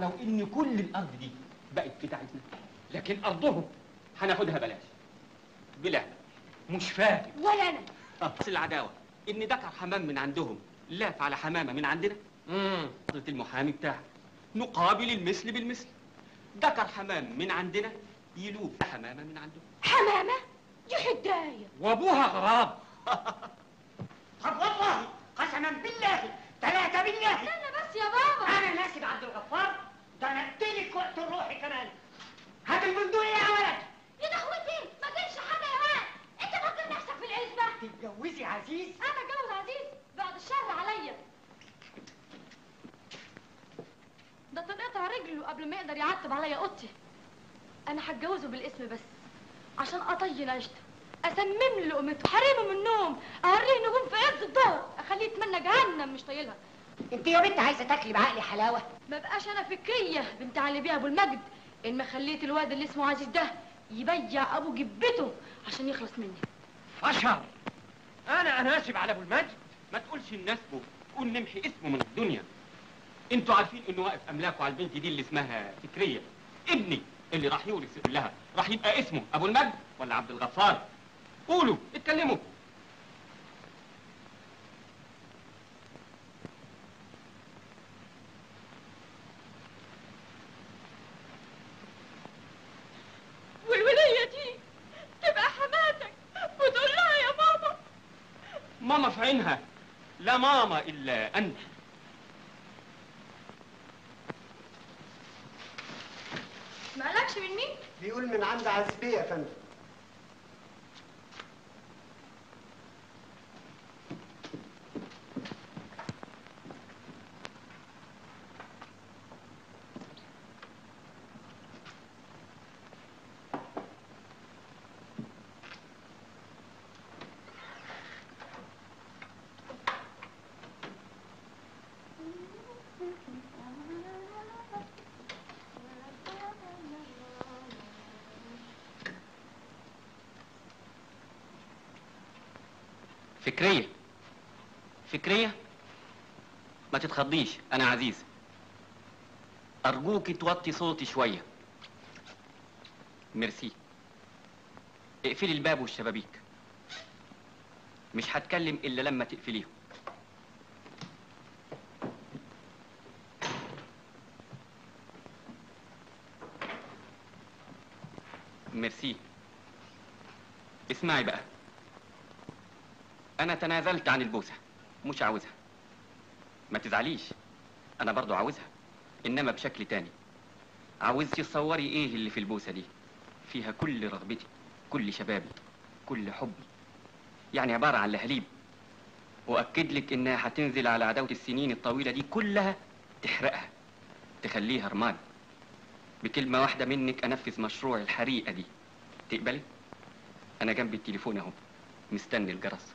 [SPEAKER 2] لو إن كل الأرض دي بقت بتاعتنا لكن أرضهم هناخدها بلاش. بلا مش فاهم
[SPEAKER 13] ولا أنا.
[SPEAKER 2] أصل العداوة. إن ذكر حمام من عندهم لاف على حمامة من عندنا. امم المحامي بتاعك نقابل المثل بالمثل. ذكر حمام من عندنا يلوف حمامة من عندهم.
[SPEAKER 13] حمامة؟ دي حداية
[SPEAKER 2] وأبوها غراب
[SPEAKER 13] طب والله قسما بالله ثلاثة بالله
[SPEAKER 9] استنى بس يا بابا
[SPEAKER 13] أنا ناسب عبد الغفار ده أنا اديلك وقت الروحي كمان هات البندقية يا ولد
[SPEAKER 9] يا دخوتي ما كانش حاجة يا ولد انت فاكر نفسك في العزبه
[SPEAKER 13] تتجوزي عزيز
[SPEAKER 9] أنا اتجوز عزيز بعد الشر عليا ده تنقطع رجله قبل ما يقدر يعتب عليا اوضتي أنا هتجوزه بالاسم بس عشان اطين عيشته اسمم له لقمته حريمه من النوم اوريه نجوم في عز الظهر اخليه يتمنى جهنم مش طايلها
[SPEAKER 13] انت يا بنت عايزة حلاوة؟
[SPEAKER 9] ما بقاش أنا فكرية بنت علي بيها أبو المجد. إن ما خليت الواد اللي اسمه عزيز ده يبيع أبو جبته عشان يخلص مني.
[SPEAKER 2] أشهر أنا أناسب على أبو المجد. ما تقولش نناسبه قول نمحي اسمه من الدنيا. أنتوا عارفين إنه واقف أملاكه على البنت دي اللي اسمها فكرية. ابني
[SPEAKER 5] اللي راح يورث لها راح يبقى اسمه أبو المجد ولا عبد الغفار؟ قولوا اتكلموا
[SPEAKER 9] والولية دي تبقى حماتك وتقول لها يا ماما
[SPEAKER 5] ماما في عينها. لا ماما إلا أنت.
[SPEAKER 21] ما قالكش من مين؟
[SPEAKER 22] بيقول من عند عزبية يا فندم
[SPEAKER 5] فكرية فكرية؟ ما تتخضيش أنا عزيز. أرجوك توطي صوتي شوية. ميرسي. اقفلي الباب والشبابيك. مش هتكلم إلا لما تقفليهم. ميرسي. اسمعي بقى. أنا تنازلت عن البوسة. مش عاوزها. ما تزعليش. أنا برضو عاوزها إنما بشكل تاني. عاوز تصوري إيه اللي في البوسة دي؟ فيها كل رغبتي كل شبابي كل حبي. يعني عبارة عن لهاليب وأكد لك إنها هتنزل على عداوة السنين الطويلة دي كلها تحرقها تخليها رماد. بكلمة واحدة منك أنفذ مشروع الحريقة دي. تقبلي؟ أنا جنب التليفون أهو مستني الجرس.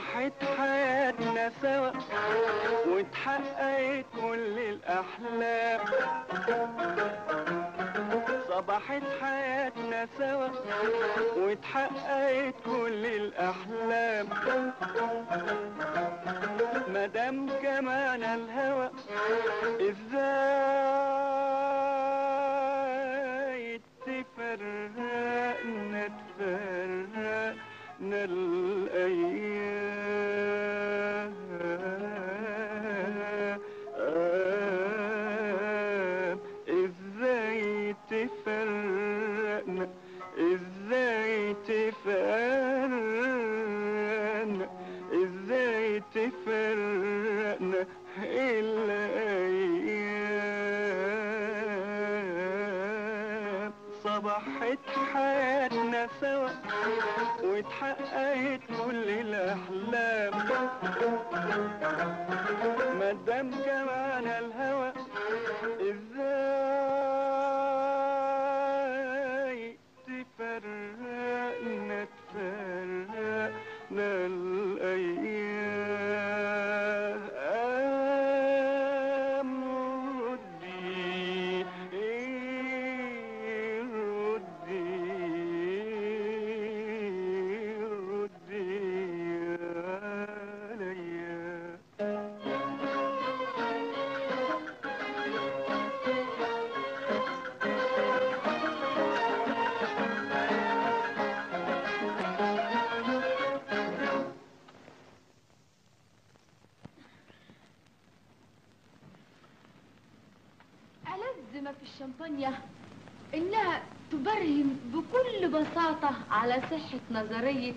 [SPEAKER 5] صبحت
[SPEAKER 9] الشمبانيا إنها تبرهن بكل بساطة على صحة نظرية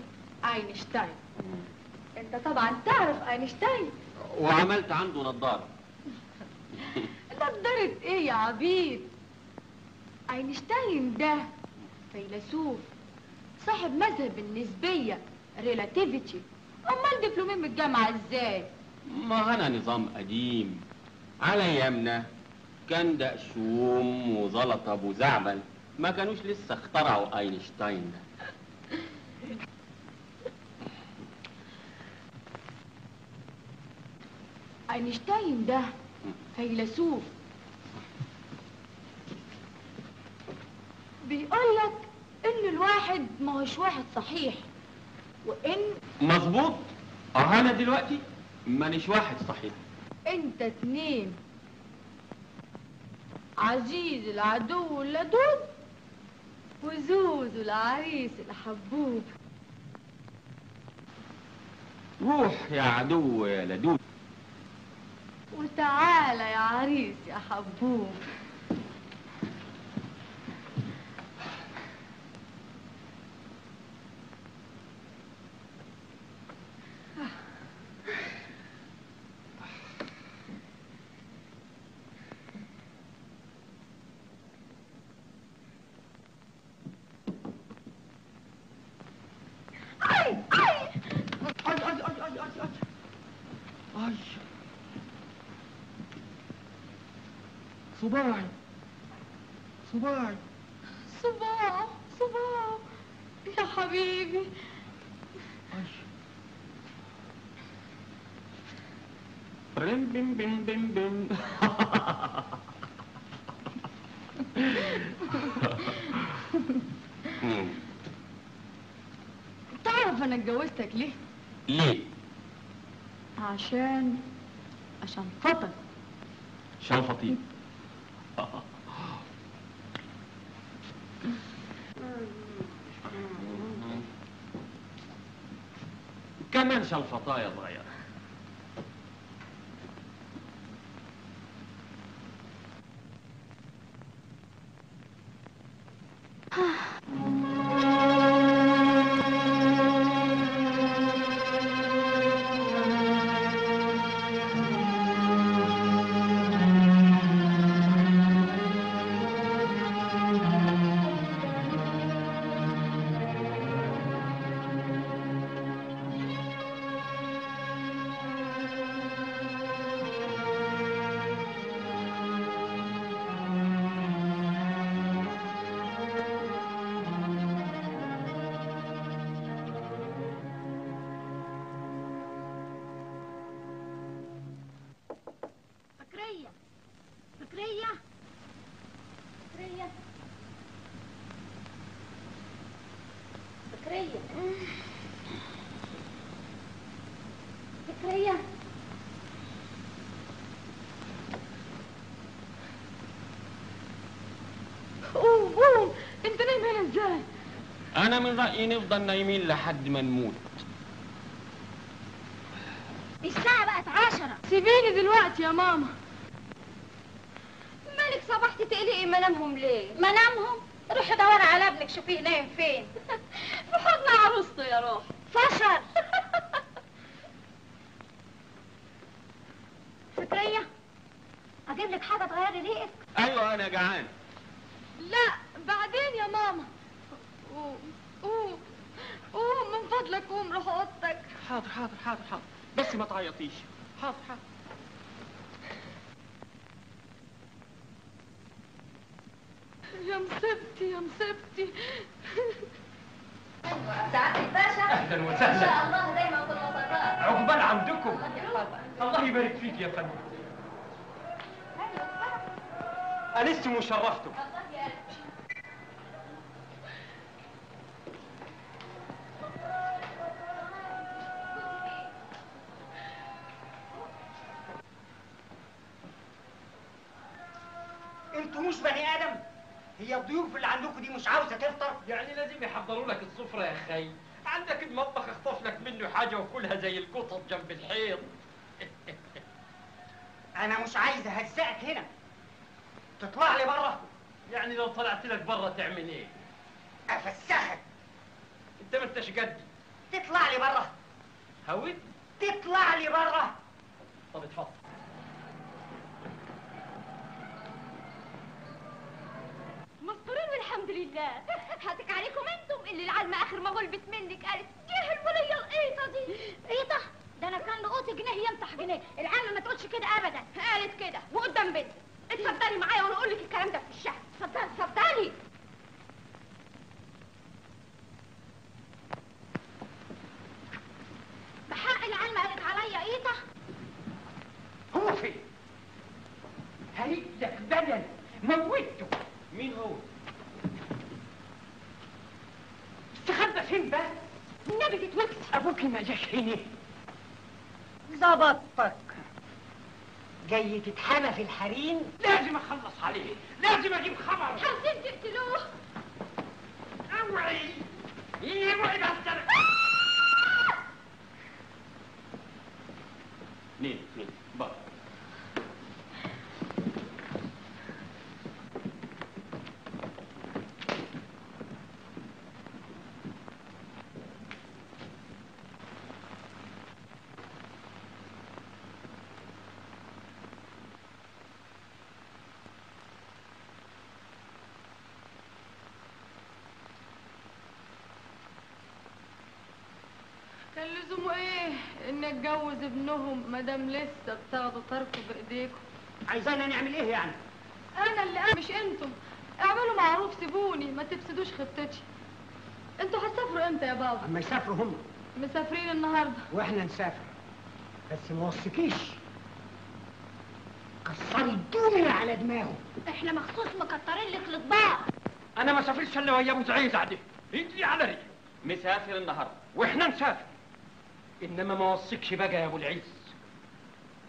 [SPEAKER 9] أينشتاين. أنت طبعا تعرف أينشتاين؟
[SPEAKER 2] وعملت عنده نظارة. <laughs>
[SPEAKER 9] نظرة إيه يا عبيد؟ أينشتاين ده فيلسوف صاحب مذهب النسبية relativity أمال دبلومين من الجامعة إزاي؟
[SPEAKER 2] ما أنا نظام قديم. على أيامنا كان دقشوم وزلط أبو زعبل. ما كانوش لسه اخترعوا أينشتاين. ده
[SPEAKER 9] أينشتاين ده فيلسوف. بيقولك إن الواحد ما هوش واحد صحيح وإن
[SPEAKER 2] مظبوط؟ آه أنا دلوقتي مانيش واحد صحيح.
[SPEAKER 9] أنت اتنين. عزيز العدو اللدود وزوز العريس الحبوب.
[SPEAKER 2] روح يا عدو يا لدود.
[SPEAKER 9] وتعالى يا عريس يا حبوب.
[SPEAKER 8] صباعي صباعي
[SPEAKER 9] صباع صباع يا حبيبي.
[SPEAKER 2] بم بم بم بم بم
[SPEAKER 9] تعرف أنا اتجوزتك ليه؟
[SPEAKER 2] ليه؟
[SPEAKER 9] عشان عشان خاطر.
[SPEAKER 2] شلفطين كمان شلفطاية صغيرة
[SPEAKER 4] فكرية
[SPEAKER 9] إزاي
[SPEAKER 2] أنا من رأيي نفضل نايمين لحد ما نموت.
[SPEAKER 4] الساعة بقت عشرة.
[SPEAKER 9] سيبيني دلوقتي يا ماما.
[SPEAKER 16] مالك صبحتي تقلقي منامهم ليه؟
[SPEAKER 4] منامهم روحي دوري على ابنك شوفيه نايم فين. <laughs>
[SPEAKER 16] في حضن عروسته يا روح.
[SPEAKER 4] فشل. <laughs> فكرية أجيب لك حاجة تغيري ريقك؟
[SPEAKER 2] أيوة أنا جعان
[SPEAKER 9] لا بعدين يا ماما قوم قوم قوم من فضلك قوم روح اوضتك
[SPEAKER 2] حاضر حاضر حاضر حاضر. بس ما تعيطيش. حاضر حاضر.
[SPEAKER 9] يا مصيبتي يا مصيبتي
[SPEAKER 16] سعادة الباشا
[SPEAKER 2] أهلاً
[SPEAKER 16] إن
[SPEAKER 2] وسهلاً.
[SPEAKER 16] شاء الله دايما في الوسطاء
[SPEAKER 2] عقبال عودكم الله يبارك فيك يا فندم. أنستم وشرفتم
[SPEAKER 13] أنتوا مش بني آدم؟ هي الضيوف اللي عندكم دي مش عاوزة تفطر؟
[SPEAKER 6] يعني لازم يحضروا لك السفرة يا خي عندك المطبخ اخطف لك منه حاجة وكلها زي القطط جنب الحيط. <laughs>
[SPEAKER 13] أنا مش عايز أهزقك هنا. تطلع لي بره
[SPEAKER 6] يعني لو طلعت لك برا تعمل إيه؟
[SPEAKER 13] أفسخك.
[SPEAKER 6] أنت ما أنتش قدي
[SPEAKER 13] تطلع لي بره
[SPEAKER 6] هويت
[SPEAKER 13] تطلع لي بره
[SPEAKER 6] طب اتفضل.
[SPEAKER 16] والحمد لله. هاتك عليكم أنتم اللي العلمة آخر ما غلبت منك. قالت جه الولية القيطة دي.
[SPEAKER 4] قيطة ده أنا كان لقوط جنيه يمسح جنيه. العالمة ما تقولش كده ابدا.
[SPEAKER 16] قالت كده. وقدام بنت اتفضلي معايا وأنا أقول لك الكلام ده في الشهر. اتفضلي. اتفضلي.
[SPEAKER 4] بحق العالمة قالت عليا قيطة
[SPEAKER 13] هو فين؟ هريق لك بدل موته
[SPEAKER 2] مين هو؟
[SPEAKER 13] استخبى فين بس
[SPEAKER 16] النبي تتوكس
[SPEAKER 13] أبوك ما جاش هنا. ظبطتك جاي تتحمى في الحريم؟ لازم أخلص عليه. لازم أجيب خبر.
[SPEAKER 16] عاوزين تقتلوه
[SPEAKER 13] أوعي. اوعي بس
[SPEAKER 2] اثنين اثنين بقى
[SPEAKER 9] كان لزومه إيه ان اتجوز ابنهم مادام لسه بتاخدوا تركوا بايديكم
[SPEAKER 13] عايزانا نعمل إيه يعني؟
[SPEAKER 9] أنا اللي أنا مش أنتم. اعملوا معروف سيبوني ما تفسدوش خطتي. أنتوا هتسافروا إمتى يا بابا؟
[SPEAKER 13] أما يسافروا هم.
[SPEAKER 9] مسافرين النهارده.
[SPEAKER 13] وإحنا نسافر. بس ما وصيكيش كسري الدنيا على دماغه
[SPEAKER 4] إحنا مخصوص مكترين لك الاطباق
[SPEAKER 6] أنا ما سافرش إلا ويا أبو زعيزع دي رجلي على رجلي.
[SPEAKER 2] مسافر النهارده.
[SPEAKER 6] وإحنا نسافر. إنما ما وصيكش بقى يا أبو العز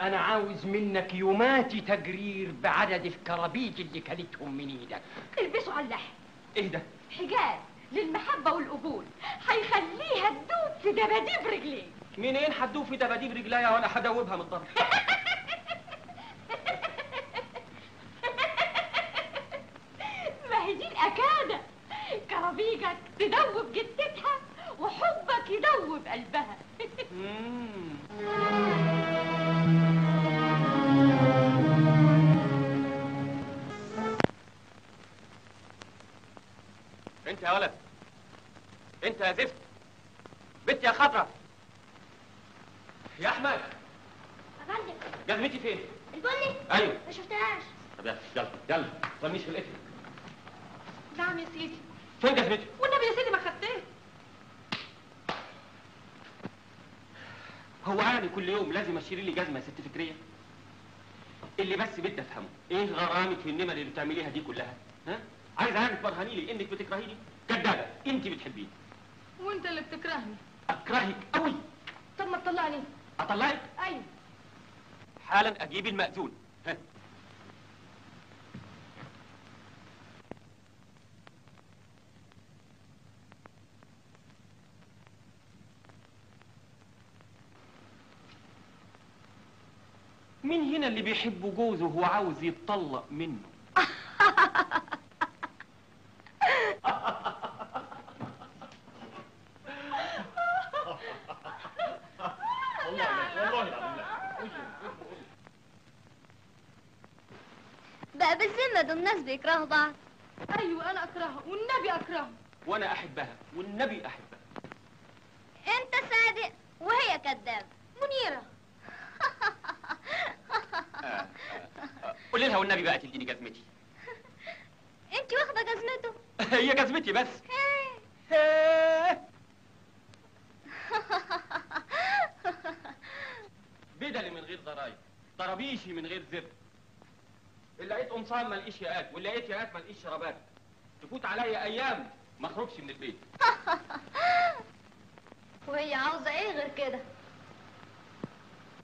[SPEAKER 6] أنا عاوز منك يوماتي تقرير بعدد الكرابيج اللي كلتهم من إيدك.
[SPEAKER 16] البسوا على اللحم.
[SPEAKER 2] إيه ده؟
[SPEAKER 16] حجاب للمحبة والقبول. هيخليها تدوب في دباديب رجليك
[SPEAKER 2] منين هتدوب في دباديب رجليا وأنا هدوبها من الضرب <laughs>
[SPEAKER 16] ما هي دي الأكادة. كرابيجك تدوب جدتها وحبك يدوب قلبها. <laughs>
[SPEAKER 2] انت يا ولد. انت يا زفت. بنت يا خضرة. يا أحمد.
[SPEAKER 4] افندم
[SPEAKER 2] جزمتي فين؟
[SPEAKER 4] البني.
[SPEAKER 2] أيوه.
[SPEAKER 4] ما شفتهاش.
[SPEAKER 2] طب يلا يلا يلا. طنيش في الاسم
[SPEAKER 9] نعم يا سيدي.
[SPEAKER 2] فين جزمتي؟
[SPEAKER 9] والنبي يا سيدي ما خدتيه
[SPEAKER 2] هو يعني كل يوم لازم اشتري لي جزمة يا ست فكرية؟ اللي بس بدي أفهمه إيه غرامك في النمر اللي بتعمليها دي كلها؟ ها؟ عايز يعني تبرهني لي إنك بتكرهيني كدابه انت بتحبيني.
[SPEAKER 9] وأنت اللي بتكرهني؟
[SPEAKER 2] أكرهك قوي
[SPEAKER 9] طب ما تطلعني.
[SPEAKER 2] أطلعك؟
[SPEAKER 9] أيوه.
[SPEAKER 2] حالا أجيب المأذون ها مين هنا اللي بيحب جوزه وهو عاوز يتطلق منه؟
[SPEAKER 23] بقى بالذمة دول الناس بيكرهوا بعض.
[SPEAKER 9] أيوه أنا اكرهها والنبي اكرهها
[SPEAKER 2] وأنا أحبها والنبي أحبها.
[SPEAKER 23] أنت صادق وهي كذاب منيرة. <laughs> <laughs>
[SPEAKER 2] قولي لها والنبي بقى تديني جزمتي. <laughs>
[SPEAKER 23] انت واخدة جزمته؟ <laughs>
[SPEAKER 2] هي جزمتي بس. بدلي من غير ضرايب طرابيشي من غير زر. اللي لقيت قمصان ما لقيش ياقات واللي لقيت ياقات ما لقيش شرابات. تفوت عليا أيام ما أخرجش من البيت.
[SPEAKER 23] وهي عاوزة إيه غير كده؟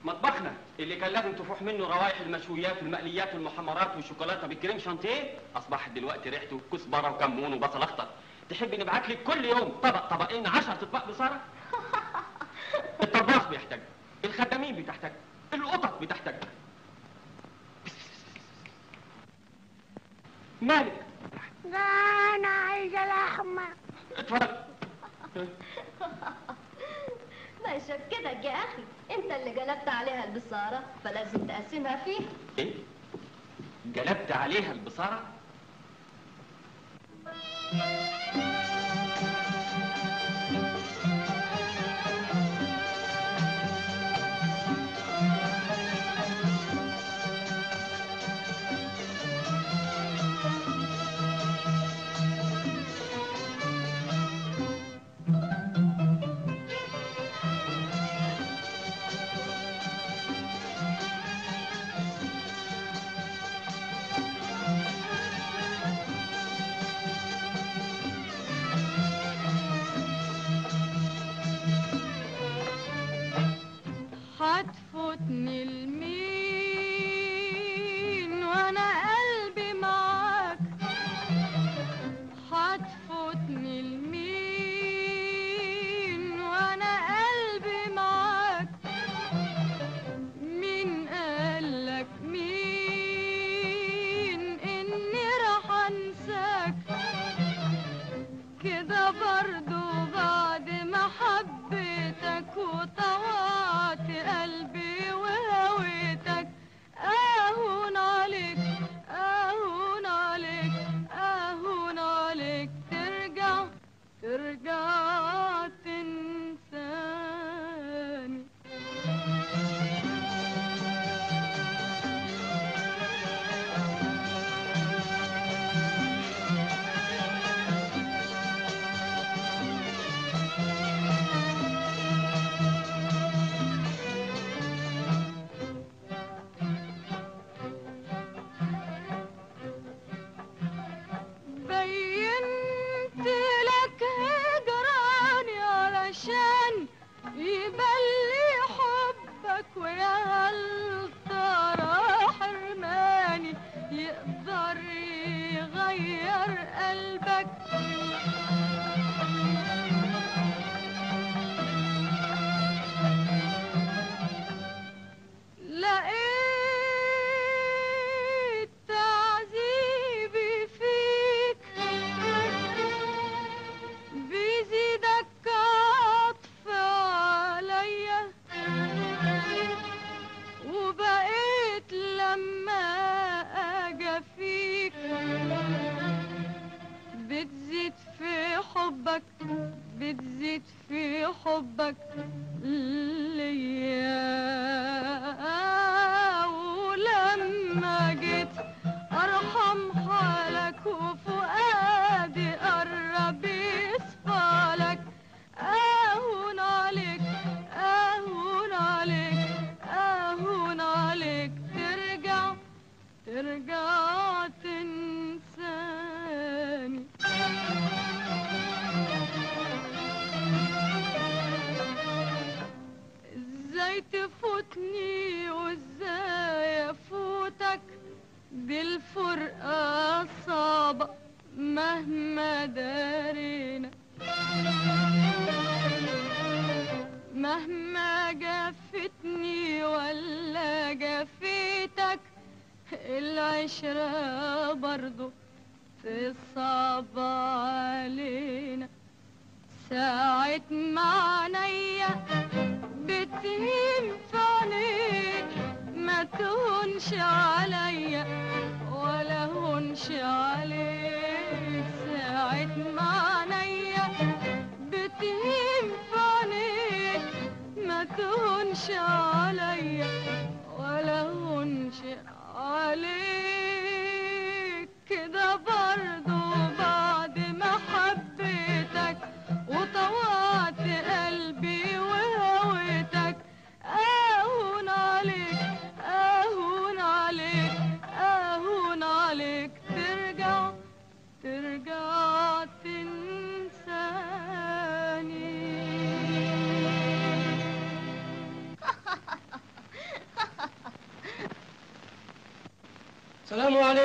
[SPEAKER 2] مطبخنا اللي كان لازم تفوح منه روائح المشويات والمقليات والمحمرات والشوكولاتة بالكريم شانتيه. اصبح دلوقتي ريحته كزبره وكمون وبصل أخضر. تحبي نبعت لك كل يوم طبق طبقين عشر اطباق بصارة؟ <laughs> الطباخ بيحتاج الخدامين بتحتاج القطط بتحتاج. مالك؟
[SPEAKER 4] لا أنا عايزة لحمة.
[SPEAKER 2] اتفضل. <laughs>
[SPEAKER 23] ما يشكدك يا أخي. أنت اللي جلبت عليها البصارة فلازم تقسمها فيه.
[SPEAKER 2] إيه؟ جلبت عليها
[SPEAKER 9] البصارة؟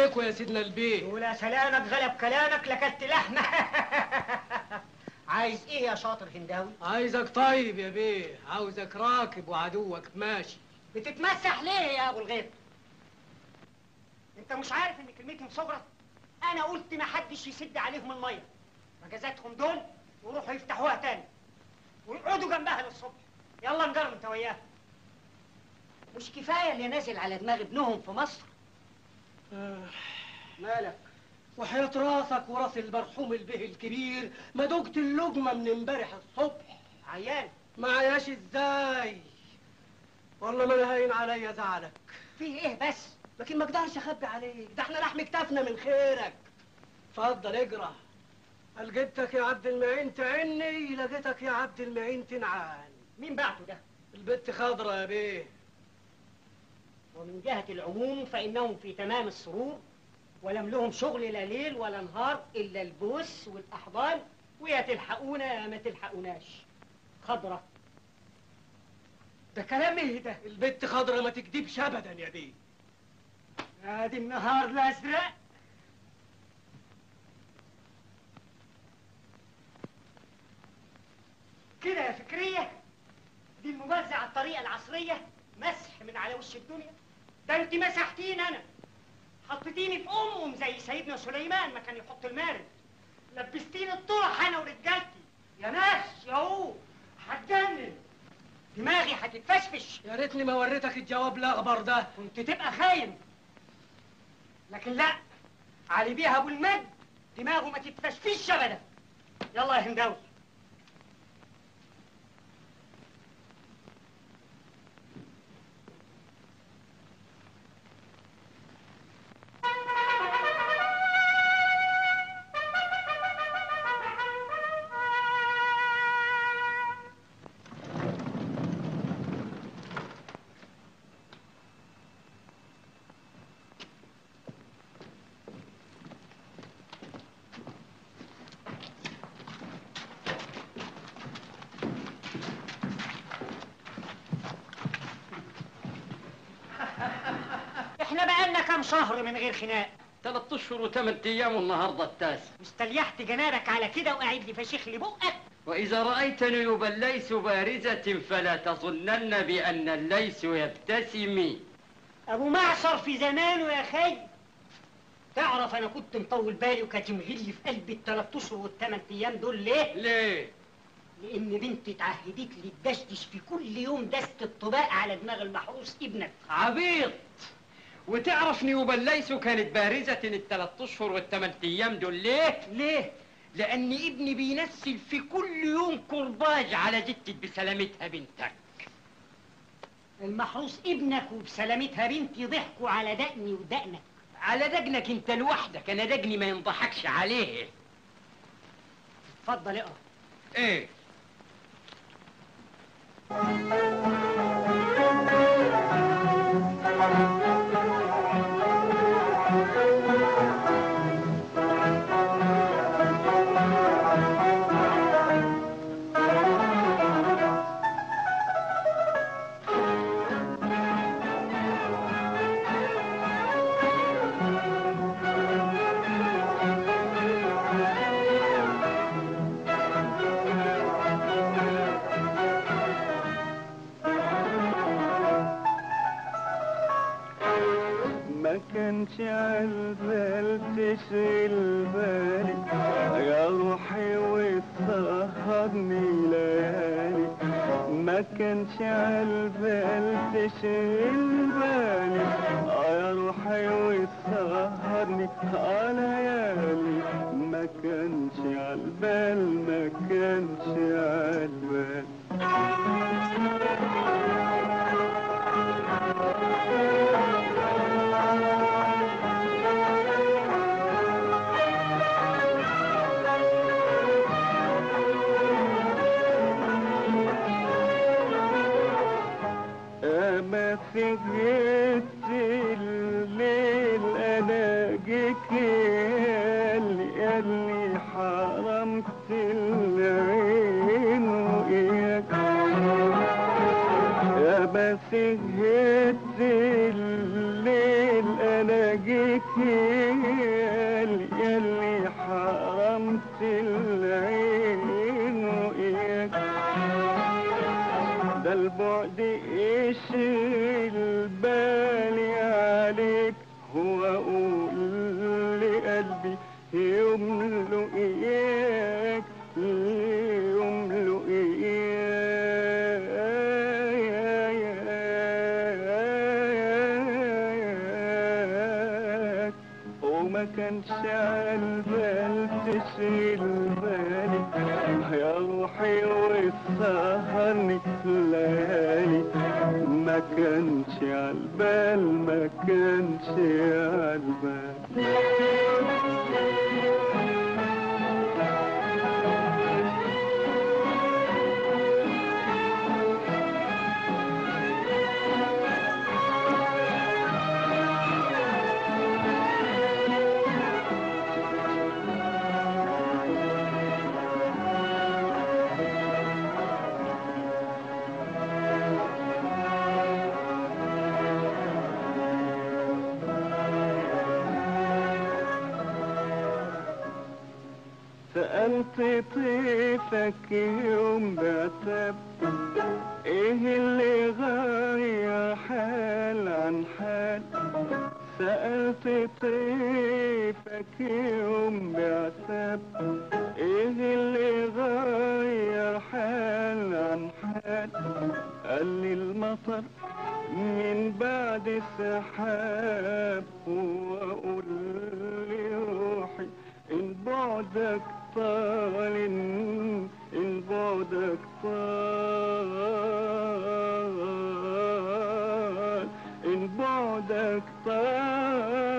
[SPEAKER 9] عليكم يا سيدنا البيه.
[SPEAKER 13] ولا سلامك غلب كلامك لكلت لحمة. <laughs> عايز إيه يا شاطر هنداوي؟
[SPEAKER 9] عايزك طيب يا بيه عاوزك راكب وعدوك ماشي.
[SPEAKER 13] بتتمسح ليه يا ابو الغيط؟ انت مش عارف ان كلمتهم صغرى؟ أنا قلت ما حدش يسد عليهم المية. مجازاتهم دول وروحوا يفتحوها تاني. ويقعدوا جنبها للصبح. يلا نجرب انت وياها مش كفاية اللي نازل على دماغ ابنهم في مصر؟
[SPEAKER 9] مالك؟ وحياة راسك وراس المرحوم البيه الكبير ما دقت اللقمة من امبارح الصبح.
[SPEAKER 13] عيان
[SPEAKER 9] ما عياش إزاي؟ والله ما أنا هين عليا زعلك.
[SPEAKER 13] فيه إيه بس؟
[SPEAKER 9] لكن ما أقدرش أخبي عليك. ده إحنا لحم كتافنا من خيرك. اتفضل اقرأ. لقيتك يا عبد المعين تعني لقيتك يا عبد المعين تنعان.
[SPEAKER 13] مين بعته ده؟
[SPEAKER 9] البت خضرة يا بيه.
[SPEAKER 13] ومن جهة العموم فإنهم في تمام السرور ولم لهم شغل لا ليل ولا نهار إلا البوس والأحضان ويا تلحقونا يا ما تلحقوناش. خضرة. ده كلام إيه ده؟
[SPEAKER 9] البت خضرة ما تكدبش ابدا يا بيه.
[SPEAKER 13] ادي النهار الأزرق. كده يا فكرية؟ دي المبارزة على الطريقة العصرية مسح من على وش الدنيا. ده انت مسحتيني أنا. حطيتيني في امم زي سيدنا سليمان ما كان يحط المارد. لبستيني الطرح أنا ورجالتي. يا ناس يا هو هتجنن. دماغي هتتفشفش.
[SPEAKER 9] يا ريتني ما وريتك الجواب الأخبر ده.
[SPEAKER 13] كنت تبقى خاين. لكن لا علي بيها أبو المجد. دماغه ما تتفشفش ابدا. يلا يا هنداوي. شهر من غير خناق.
[SPEAKER 6] ثلاث أشهر وثمان أيام والنهاردة التاسع.
[SPEAKER 13] واستريحت جنابك على كده وقاعد لي فشيخ لي بقك
[SPEAKER 6] وإذا رايت نيوب الليث بارزة فلا تظنن بأن الليث يبتسم.
[SPEAKER 13] أبو معشر في زمانه يا خي. تعرف أنا كنت مطول بالي وكاتم غلي في قلبي الثلاث أشهر والثمان أيام دول ليه؟
[SPEAKER 6] ليه؟
[SPEAKER 13] لأن بنتي اتعهدت لي تدشدش في كل يوم دستة أطباق على دماغ المحروس ابنك.
[SPEAKER 6] عبيط! وتعرف نيوبل ليس كانت بارزة الثلاث أشهر والثمان أيام دول. ليه؟
[SPEAKER 13] ليه؟
[SPEAKER 6] لأن ابني بينسل في كل يوم كرباج على جتة بسلامتها بنتك.
[SPEAKER 13] المحروس ابنك وبسلامتها بنتي ضحكوا على دقني ودقنك.
[SPEAKER 6] على دقنك انت لوحدك أنا دقني ما ينضحكش عليه.
[SPEAKER 13] اتفضل
[SPEAKER 5] اقرأ. إيه؟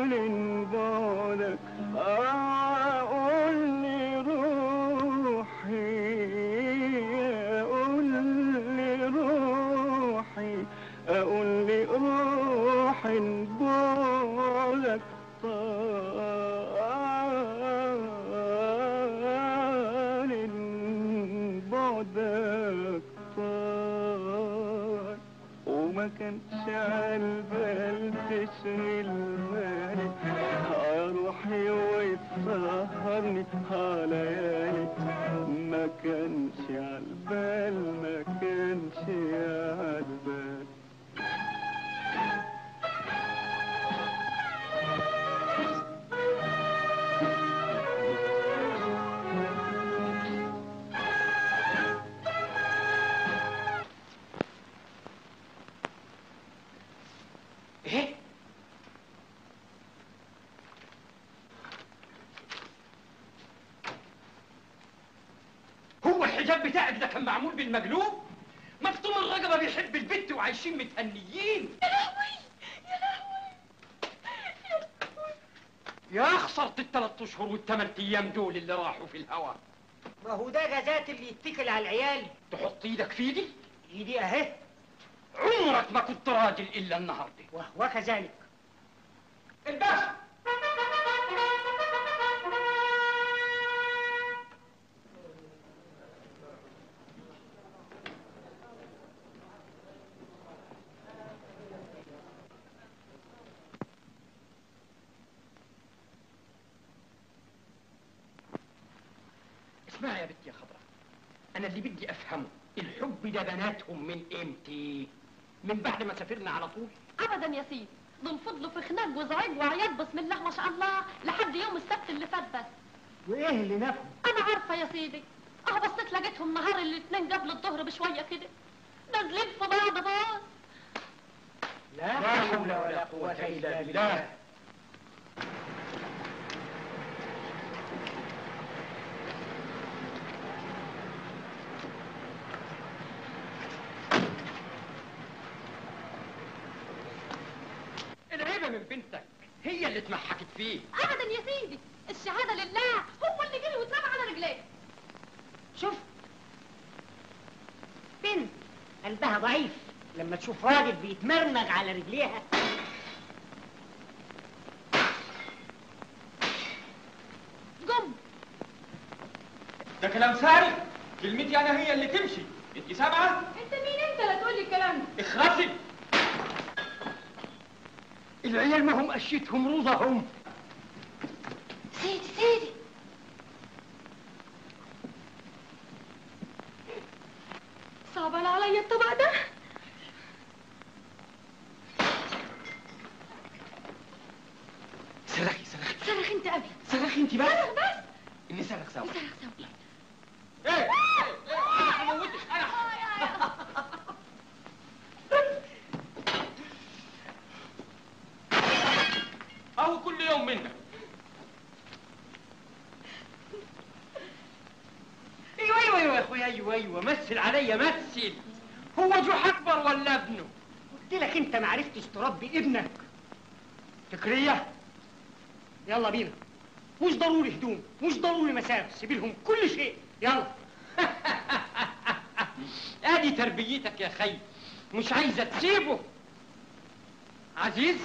[SPEAKER 5] من بعد
[SPEAKER 6] كان معمول بالمقلوب مكتوم الرقبه بيحب البت وعايشين متهنيين
[SPEAKER 24] يا لهوي! يا لهوي!
[SPEAKER 6] يا خسرة الثلاث أشهر والثمان أيام دول اللي راحوا في الهوا.
[SPEAKER 13] ما هو ده غازات اللي يتكل على العيال.
[SPEAKER 6] تحط إيدك في إيدي؟
[SPEAKER 13] إيدي أهي.
[SPEAKER 6] عمرك ما كنت راجل إلا النهارده.
[SPEAKER 13] وهو كذلك.
[SPEAKER 6] الباشا اسمعي يا بنتي يا خضرا أنا اللي بدي افهمه الحب ده بناتهم من إمتى؟ من بعد ما سافرنا على طول.
[SPEAKER 16] ابدا يا سيدي. دول فضلوا في خناق وزعيق وعياط بسم الله ما شاء الله لحد يوم السبت اللي فات بس.
[SPEAKER 13] وإيه اللي نفهم؟
[SPEAKER 16] أنا عارفة يا سيدي. آه بصيت لقيتهم نهار الاثنين قبل الظهر بشوية كده. نازلين في بعض باص
[SPEAKER 13] لا حول ولا قوة إلا بالله
[SPEAKER 6] العيبه من بنتك هي اللي اتمحكت فيه
[SPEAKER 16] ابدا يا سيدي الشهاده لله هو اللي جري واترمى على رجليه
[SPEAKER 13] شوف بنت قلبها ضعيف لما تشوف راجل بيتمرمغ على رجليها.
[SPEAKER 16] جم.
[SPEAKER 2] ده كلام فارغ. كلمتي أنا هي اللي تمشي. انت سامعة؟
[SPEAKER 9] أنت مين أنت؟ لا تقول لي الكلام ده.
[SPEAKER 2] اخرسي
[SPEAKER 6] العيال ما هم قشيتهم روضهم
[SPEAKER 16] سيدي سيدي صعبان عليا الطبق ده
[SPEAKER 2] صرخي صرخي
[SPEAKER 16] صرخ انت قبل
[SPEAKER 2] صرخي انت بس
[SPEAKER 16] صرخ بس
[SPEAKER 2] اني صرخ سوا
[SPEAKER 16] صرخ سوا
[SPEAKER 2] إيه إيه أنا هموتك أنا اهو كل يوم منك
[SPEAKER 6] أيوه أيوه أيوه يا اخويا أيوه أيوه مثل عليا مثل هو جوح اكبر ولا ابنه؟
[SPEAKER 13] قلت لك انت ما عرفتش تربي ابنك. فكرية؟ يلا بينا. مش ضروري هدوم مش ضروري مسافة سيبي لهم كل شيء. يلا. <laughs>
[SPEAKER 6] ادي تربيتك يا خي. مش عايزة تسيبه. عزيز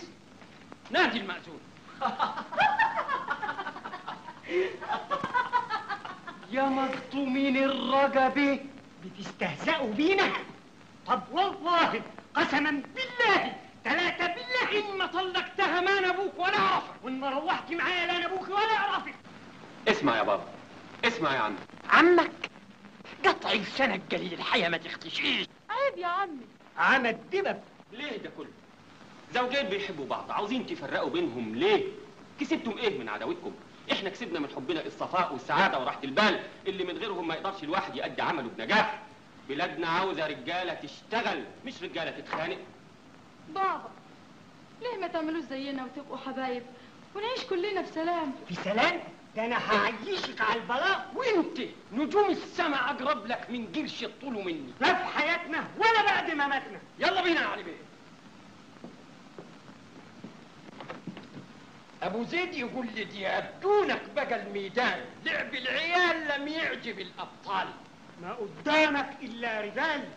[SPEAKER 6] نادي المأذون. <laughs> يا مخطومين الرقبه
[SPEAKER 13] بتستهزئوا بينا؟ طب والله قسما بالله ثلاثة بالله
[SPEAKER 6] إن ما طلقتها ما أنا أبوك ولا اعرفك
[SPEAKER 13] وإن ما روحت معايا لا أنا أبوك ولا اعرفك
[SPEAKER 2] اسمع يا بابا اسمع يا عم
[SPEAKER 6] عمك قطع لسانك قليل الحياة ما تختشيش
[SPEAKER 9] عيب يا عمي.
[SPEAKER 13] عمد دبب
[SPEAKER 2] ليه ده كله؟ زوجين بيحبوا بعض عاوزين تفرقوا بينهم ليه؟ كسبتم إيه من عداوتكم؟ إحنا كسبنا من حبنا الصفاء والسعادة وراحة البال اللي من غيرهم ما يقدرش الواحد يأدي عمله بنجاح. بلادنا عاوزة رجالة تشتغل مش رجالة تتخانق.
[SPEAKER 9] بابا ليه ما تعملوش زينا وتبقوا حبايب؟ ونعيش كلنا في سلام
[SPEAKER 13] في سلام؟ ده أنا هعيشك على البلاء
[SPEAKER 6] وأنت نجوم السماء أقرب لك من قرش الطول مني
[SPEAKER 13] لا في حياتنا ولا بعد ما ماتنا
[SPEAKER 6] يلا بينا يا علي بيه. أبو زيد يقول لي ديابدونك بقى الميدان. لعب العيال لم يعجب الأبطال.
[SPEAKER 13] ما قدامك إلا رجال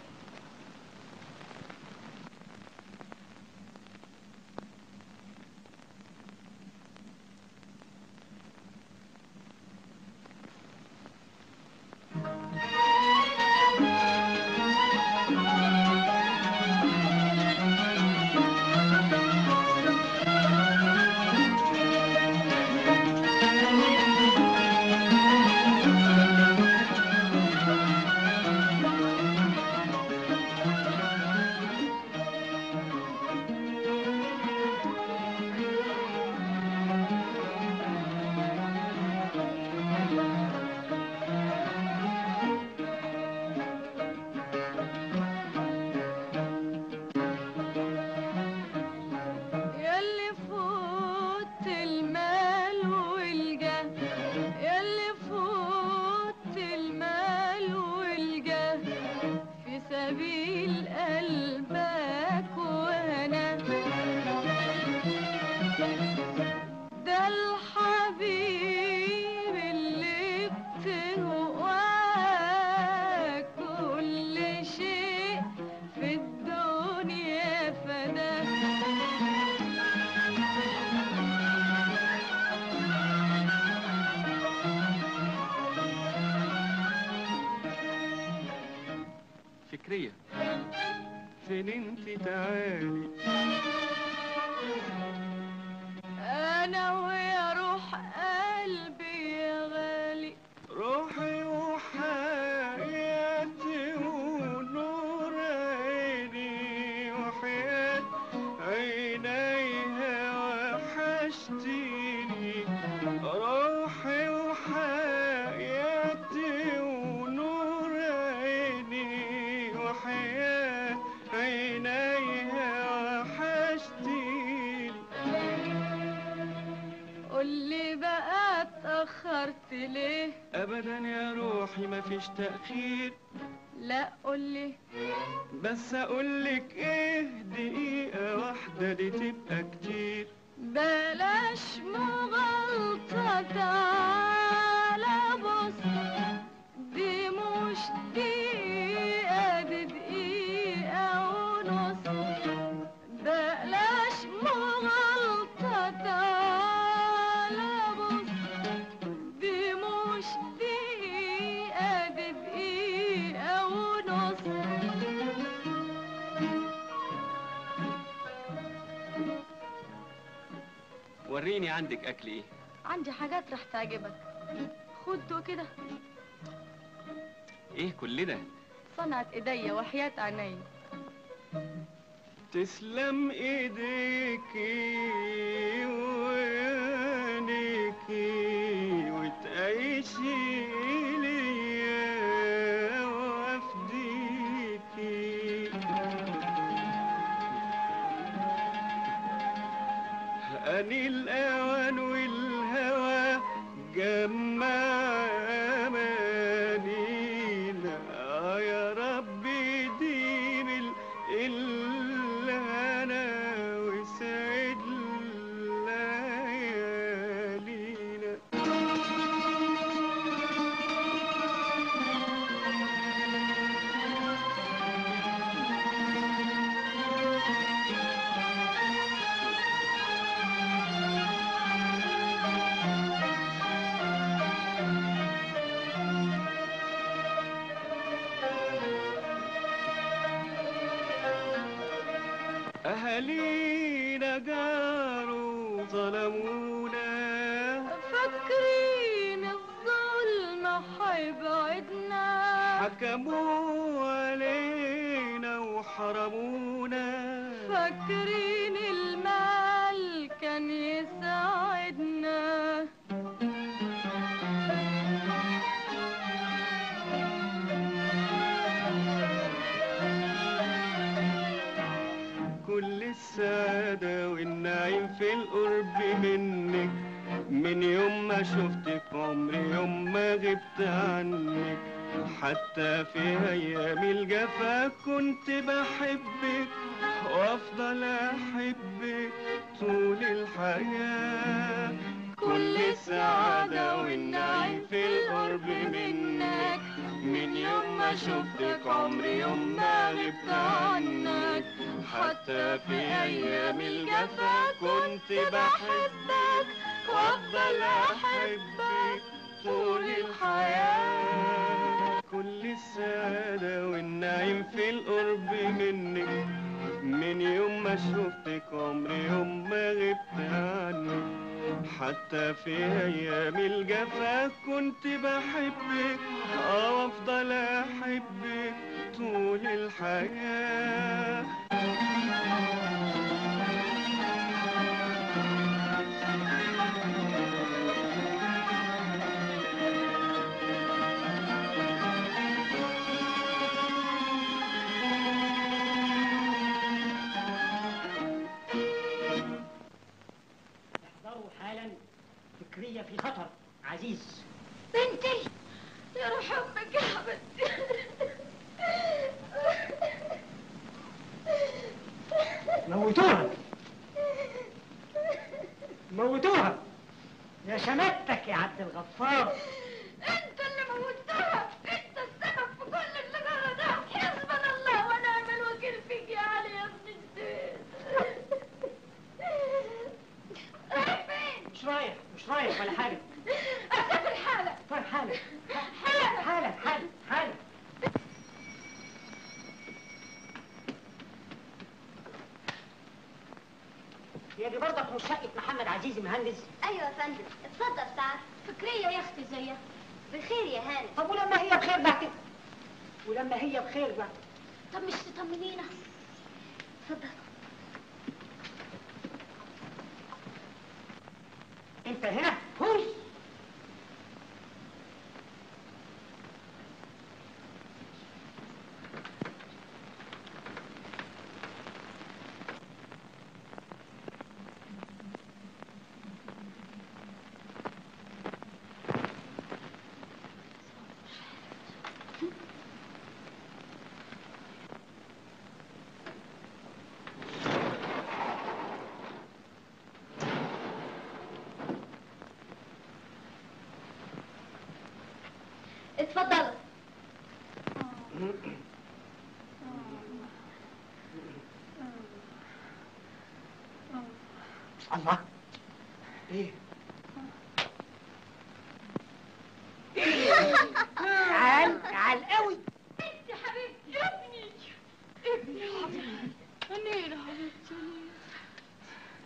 [SPEAKER 9] ليه
[SPEAKER 5] ابدا يا روحي مفيش تأخير.
[SPEAKER 9] لا قولي
[SPEAKER 5] بس اقولك إيه؟ دقيقة واحدة دي تبقى كتير.
[SPEAKER 9] بلاش مغالطة.
[SPEAKER 2] وريني عندك أكل إيه؟
[SPEAKER 9] عندي حاجات رح تعجبك. خد كده.
[SPEAKER 2] إيه كل ده؟
[SPEAKER 9] صنعت إيديا وحياة عيني.
[SPEAKER 5] تسلم ايديكي وعينيكي وتعيشي من يوم ما شفتك عمري يوم ما غبت عنك حتى في أيام الجفا كنت بحبك وأفضل أحبك طول الحياة. كل السعادة والنعيم في القرب منك. من يوم ما شفتك عمري يوم ما غبت عنك. حتى في أيام الجفا كنت بحبك وأفضل أحبك طول الحياة. كل السعادة والنعيم في القرب منك من يوم ما شفتك عمري يوم ما غبت عنك. حتى في أيام الجفا كنت بحبك أه وأفضل أحبك طول الحياة.
[SPEAKER 13] فكرية في خطر. عزيز.
[SPEAKER 9] بنتي يا روح أمك يا حبيبتي
[SPEAKER 13] موتوها. موتوها. يا شماتك يا عبد الغفار
[SPEAKER 9] انت اللي موتها انت السبب في كل اللي جرى ده حسبنا الله ونعم الوكيل فيك يا علي يا ابن الزين رايح فين؟
[SPEAKER 13] مش رايح مش رايح ولا حاجة
[SPEAKER 9] اسافر حالك
[SPEAKER 13] طيب حالا
[SPEAKER 9] حالك
[SPEAKER 13] حالا حالا حالا شقه محمد عزيز المهندس
[SPEAKER 23] أيوه يا فندم اتفضل تعال
[SPEAKER 4] فكريه يا أختي زيها
[SPEAKER 23] بخير يا هانم
[SPEAKER 13] طب ولما هي بخير بعد ولما هي بخير بقى
[SPEAKER 4] طب مش تطمنينا
[SPEAKER 23] اتفضل
[SPEAKER 13] انت هنا هوش
[SPEAKER 23] اتفضل.
[SPEAKER 13] الله. إيه؟ تعال تعال قوي.
[SPEAKER 24] انت حبيبتي ابني. ابني حبيبتي. أنا حبيبتي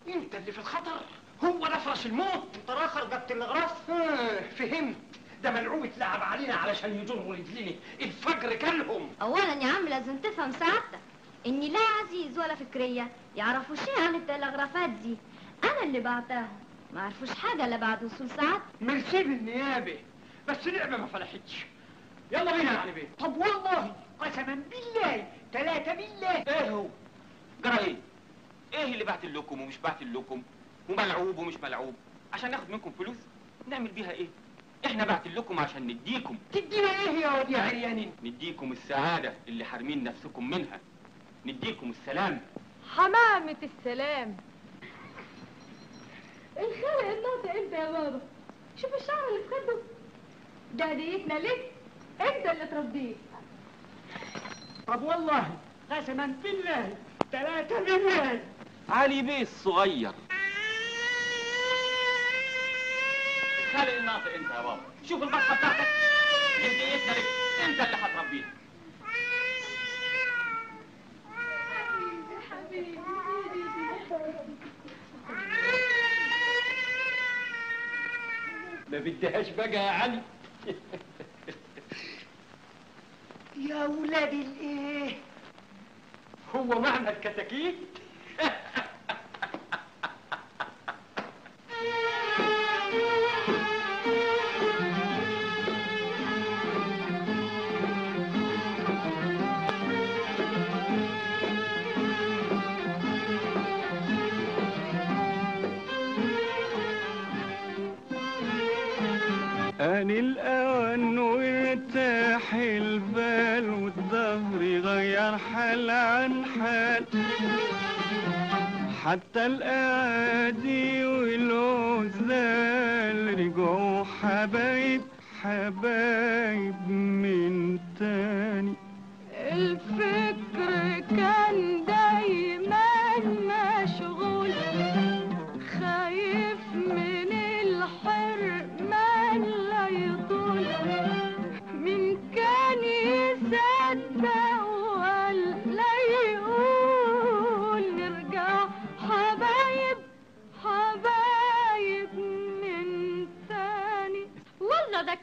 [SPEAKER 6] انت اللي في الخطر. هو ده فرش الموت.
[SPEAKER 13] انت راخر جبت الاغراف
[SPEAKER 6] آه فهمت. ده ملعوب اتلعب علينا علشان يجروا رجليني الفجر كلهم.
[SPEAKER 23] اولا يا عم لازم تفهم سعادتك. إني لا عزيز ولا فكرية. يعرفوا شيء عن التلغرافات دي؟ أنا اللي بعتاهم ما عرفوش حاجة إلا بعد وصول سعادتك.
[SPEAKER 6] ميرسي بالنيابه بس لعبة ما فلحتش. يلا بينا يا علي بيه.
[SPEAKER 13] طب والله قسما بالله ثلاثة بالله.
[SPEAKER 2] إيه هو؟ جرى إيه إيه اللي بعت لكم ومش بعت لكم؟ وملعوب ومش ملعوب. عشان ناخد منكم فلوس. نعمل بيها إيه؟ إحنا بعت لكم عشان نديكم.
[SPEAKER 6] تدينا إيه يا واد يا عريانين؟
[SPEAKER 2] نديكم السعادة اللي حارمين نفسكم منها. نديكم السلام.
[SPEAKER 9] حمامة السلام.
[SPEAKER 24] الخلق الناطق انت يا بابا. شوف الشعر اللي في خده. ده هديتنا ليك انت اللي تربيه.
[SPEAKER 13] طب والله قسما بالله ثلاثة بالله.
[SPEAKER 2] علي بيه الصغير. خالق الناطق انت يا بابا شوف البطه بتاعتك. هديتنا لك انت اللي هتربيها
[SPEAKER 6] ما بدهاش بقى يا علي <laughs>
[SPEAKER 13] يا ولاد الإيه؟
[SPEAKER 6] هو معنى الكتاكيت. <laughs>
[SPEAKER 5] آن الأوان وارتاح البال والظهر غير حال عن حال. حتى الأعادي والعزال رجعوا حبايب حبايب من تاني.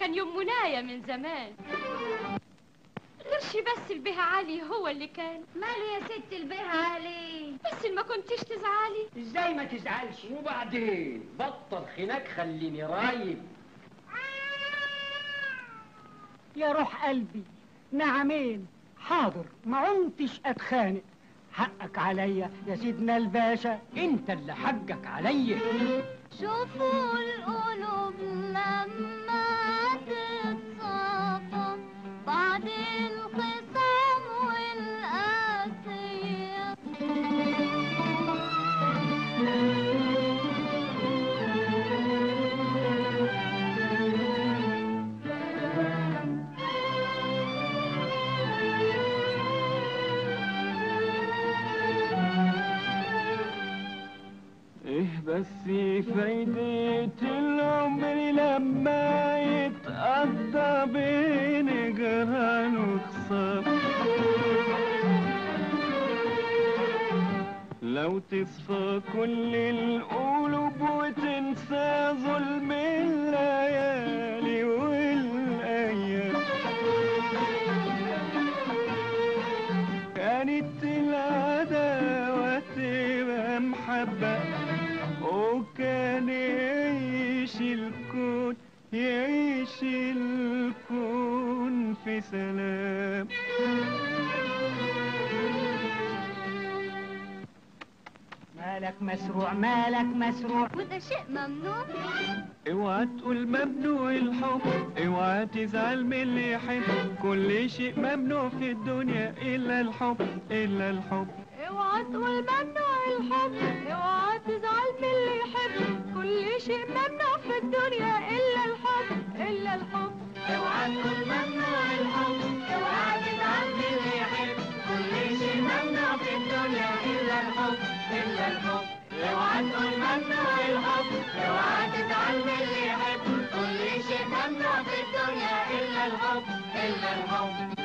[SPEAKER 24] كان
[SPEAKER 16] يوم منايا من زمان. غيرش بس البيه علي هو اللي كان.
[SPEAKER 4] ماله يا ست البيه علي
[SPEAKER 16] بس ما كنتش تزعلي.
[SPEAKER 13] إزاي ما تزعلش؟
[SPEAKER 6] وبعدين؟ بطل خناك خليني رايب.
[SPEAKER 13] يا روح قلبي نعمين. حاضر ما عمتش أتخانق. حقك عليا يا سيدنا الباشا
[SPEAKER 6] أنت اللي حقك عليا.
[SPEAKER 24] شوفوا القلوب لما تتصافى بعد الخصام
[SPEAKER 5] بس فايدة العمر لما يتقضى بين جيران وخصام. لو تصفى كل القلوب وتنسى ظلم الليالي والأيام يعيش الكون يعيش الكون في سلام.
[SPEAKER 13] مالك مسروع مالك مسروع.
[SPEAKER 4] وده شيء ممنوع.
[SPEAKER 5] اوعى تقول ممنوع الحب اوعى تزعل من اللي يحب. كل شيء ممنوع في الدنيا إلا الحب إلا الحب.
[SPEAKER 9] اوعى تقول ممنوع الحب اوعى تزعل من اللي يحب. كل شيء ممنوع في الدنيا إلا الحب إلا الحب. اوعى تقول ممنوع الحب اوعى تزعل من اللي يحب. كل شيء ممنوع في الدنيا إلا الحب إلا الحب. اوعى تقول ممنوع الحب اوعى تزعل من اللي يحب. كل شيء ممنوع في الدنيا إلا الحب إلا الحب.